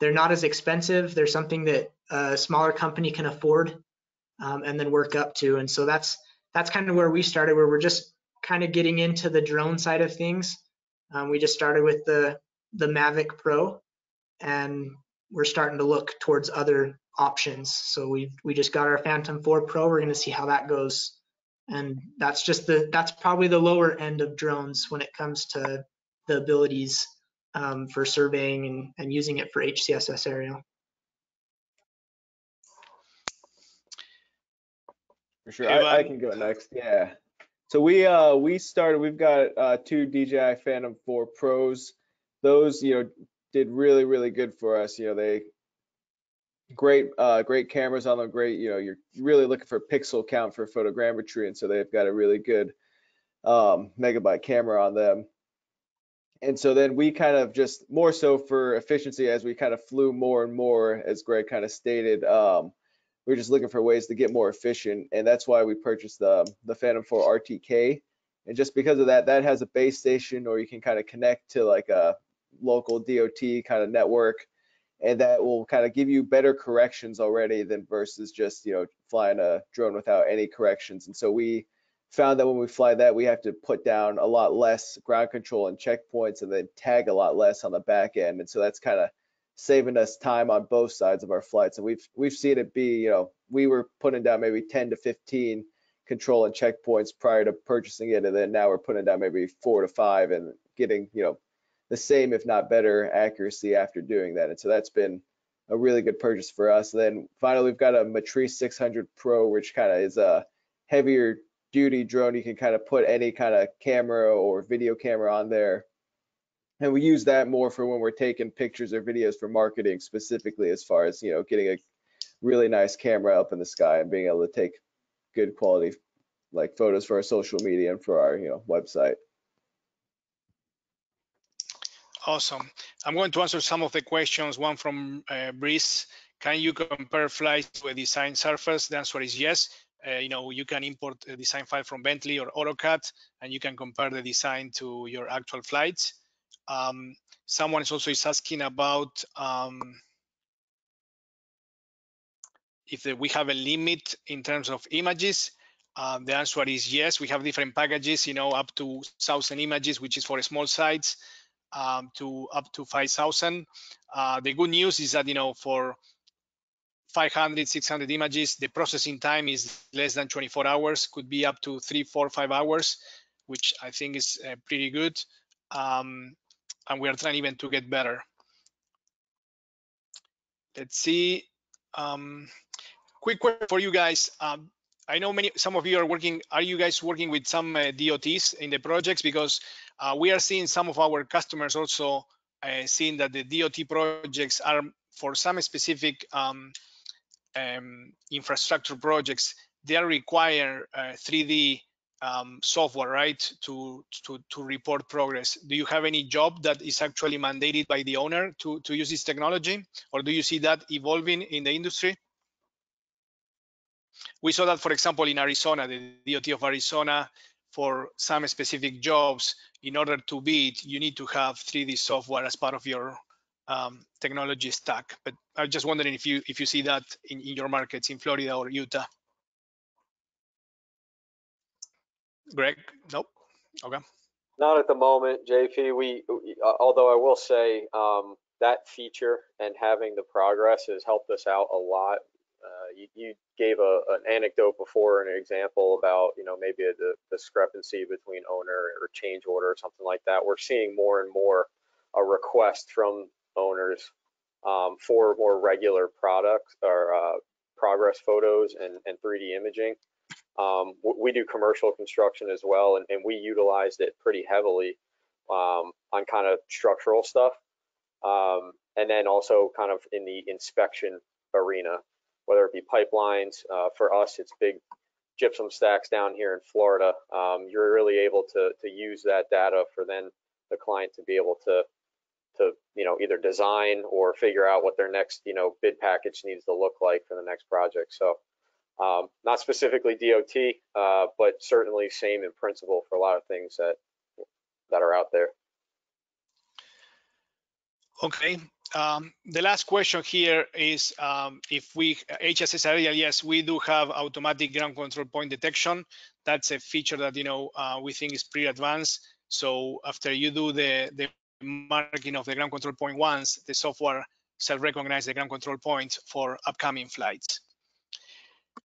Speaker 3: they're not as expensive. They're something that a smaller company can afford um, and then work up to. And so that's that's kind of where we started, where we're just kind of getting into the drone side of things. Um, we just started with the the Mavic Pro, and we're starting to look towards other options. So we we just got our Phantom 4 Pro. We're going to see how that goes. And that's just the that's probably the lower end of drones when it comes to the abilities um, for surveying and, and using it for HCSS aerial.
Speaker 4: For sure. I, I can go next. Yeah. So we uh we started we've got uh two DJI Phantom 4 Pros. Those, you know, did really, really good for us. You know, they great uh great cameras on them, great, you know, you're really looking for pixel count for photogrammetry, and so they've got a really good um megabyte camera on them. And so then we kind of just more so for efficiency as we kind of flew more and more, as Greg kind of stated, um, we were just looking for ways to get more efficient, and that's why we purchased the the Phantom 4 RTK. And just because of that, that has a base station, or you can kind of connect to like a local DOT kind of network, and that will kind of give you better corrections already than versus just you know flying a drone without any corrections. And so we found that when we fly that, we have to put down a lot less ground control and checkpoints, and then tag a lot less on the back end. And so that's kind of saving us time on both sides of our flights. And we've we've seen it be, you know, we were putting down maybe 10 to 15 control and checkpoints prior to purchasing it, and then now we're putting down maybe four to five and getting, you know, the same if not better accuracy after doing that. And so that's been a really good purchase for us. And then finally, we've got a Matrice 600 Pro, which kind of is a heavier duty drone. You can kind of put any kind of camera or video camera on there and we use that more for when we're taking pictures or videos for marketing specifically as far as you know getting a really nice camera up in the sky and being able to take good quality like photos for our social media and for our you know website
Speaker 2: Awesome. I'm going to answer some of the questions. One from uh, Breeze. Can you compare flights to a design surface? The answer is yes. Uh, you know, you can import a design file from Bentley or AutoCAD, and you can compare the design to your actual flights. Um, someone is also is asking about um, if the, we have a limit in terms of images. Uh, the answer is yes. We have different packages, you know, up to 1,000 images, which is for small sites, um, to up to 5,000. Uh, the good news is that, you know, for 500, 600 images, the processing time is less than 24 hours, could be up to three, four, five hours, which I think is uh, pretty good. Um, and we are trying even to get better. Let's see. Um, quick question for you guys. Um, I know many, some of you are working. Are you guys working with some uh, DOTs in the projects? Because uh, we are seeing some of our customers also uh, seeing that the DOT projects are for some specific um, um, infrastructure projects. They require 3D um, software, right, to, to, to report progress. Do you have any job that is actually mandated by the owner to, to use this technology? Or do you see that evolving in the industry? We saw that, for example, in Arizona, the DOT of Arizona, for some specific jobs, in order to bid, you need to have 3D software as part of your um, technology stack. But I'm just wondering if you if you see that in, in your markets in Florida or Utah. Greg? Nope. Okay.
Speaker 5: Not at the moment, JP. We, uh, although I will say, um, that feature and having the progress has helped us out a lot. Uh, you, you gave a, an anecdote before, an example about, you know, maybe a, di- discrepancy between owner or change order or something like that. We're seeing more and more a request from owners, um, for more regular products or, uh, progress photos and, and 3D imaging. Um, we do commercial construction as well, and, and we utilized it pretty heavily um, on kind of structural stuff. Um, and then also kind of in the inspection arena, whether it be pipelines. Uh, for us, it's big gypsum stacks down here in Florida. Um, you're really able to, to use that data for then the client to be able to, to, you know, either design or figure out what their next, you know, bid package needs to look like for the next project. So um, not specifically DOT, uh, but certainly same in principle for a lot of things that that are out there.
Speaker 2: Okay. Um, the last question here is um, if we HSS area, yes, we do have automatic ground control point detection. That's a feature that you know uh, we think is pretty advanced. So after you do the the marking of the ground control point once, the software self-recognize the ground control point for upcoming flights.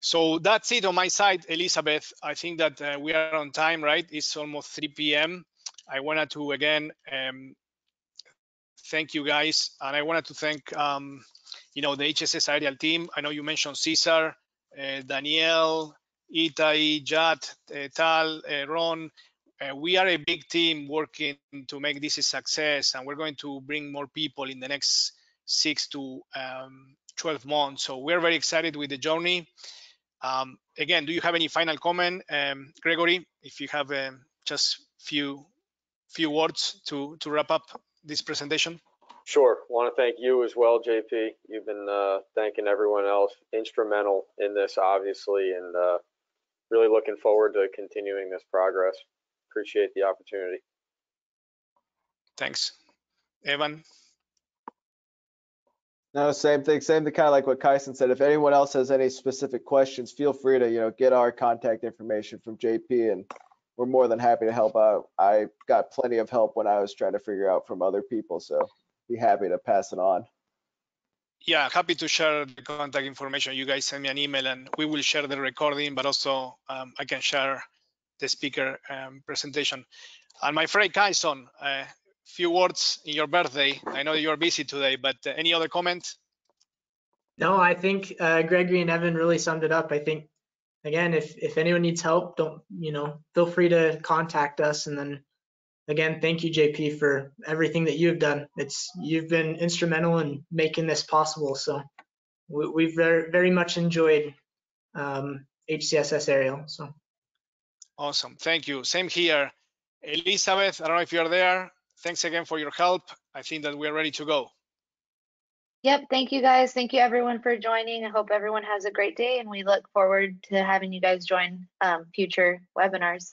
Speaker 2: So that's it on my side, Elizabeth. I think that uh, we are on time, right? It's almost 3 p.m. I wanted to again um, thank you guys, and I wanted to thank um, you know the HCSS aerial team. I know you mentioned Cesar, uh, Danielle, Itai, Jad, uh, Tal, uh, Ron. Uh, we are a big team working to make this a success, and we're going to bring more people in the next six to um, 12 months. So we're very excited with the journey. Um, again, do you have any final comment, um, Gregory? If you have um, just few few words to to wrap up this presentation.
Speaker 5: Sure. Want to thank you as well, JP. You've been uh, thanking everyone else, instrumental in this, obviously, and uh, really looking forward to continuing this progress. Appreciate the opportunity.
Speaker 2: Thanks, Evan.
Speaker 4: No, same thing. Same thing, kind of like what Kyson said. If anyone else has any specific questions, feel free to, you know, get our contact information from JP and we're more than happy to help out. I got plenty of help when I was trying to figure out from other people, so be happy to pass it on.
Speaker 2: Yeah, happy to share the contact information. You guys send me an email and we will share the recording, but also um, I can share the speaker um, presentation. And my friend Kyson, uh, few words in your birthday. I know you're busy today, but uh, any other comment?
Speaker 3: No, I think uh, Gregory and Evan really summed it up. I think again, if if anyone needs help, don't you know, feel free to contact us. And then again, thank you, JP, for everything that you've done. It's you've been instrumental in making this possible. So we, we've very very much enjoyed um, HCSS Aerial. So
Speaker 2: Awesome, thank you. Same here. Elizabeth, I don't know if you're there. Thanks again for your help. I think that we're ready to go.
Speaker 1: Yep, thank you guys. Thank you everyone for joining. I hope everyone has a great day and we look forward to having you guys join um, future webinars.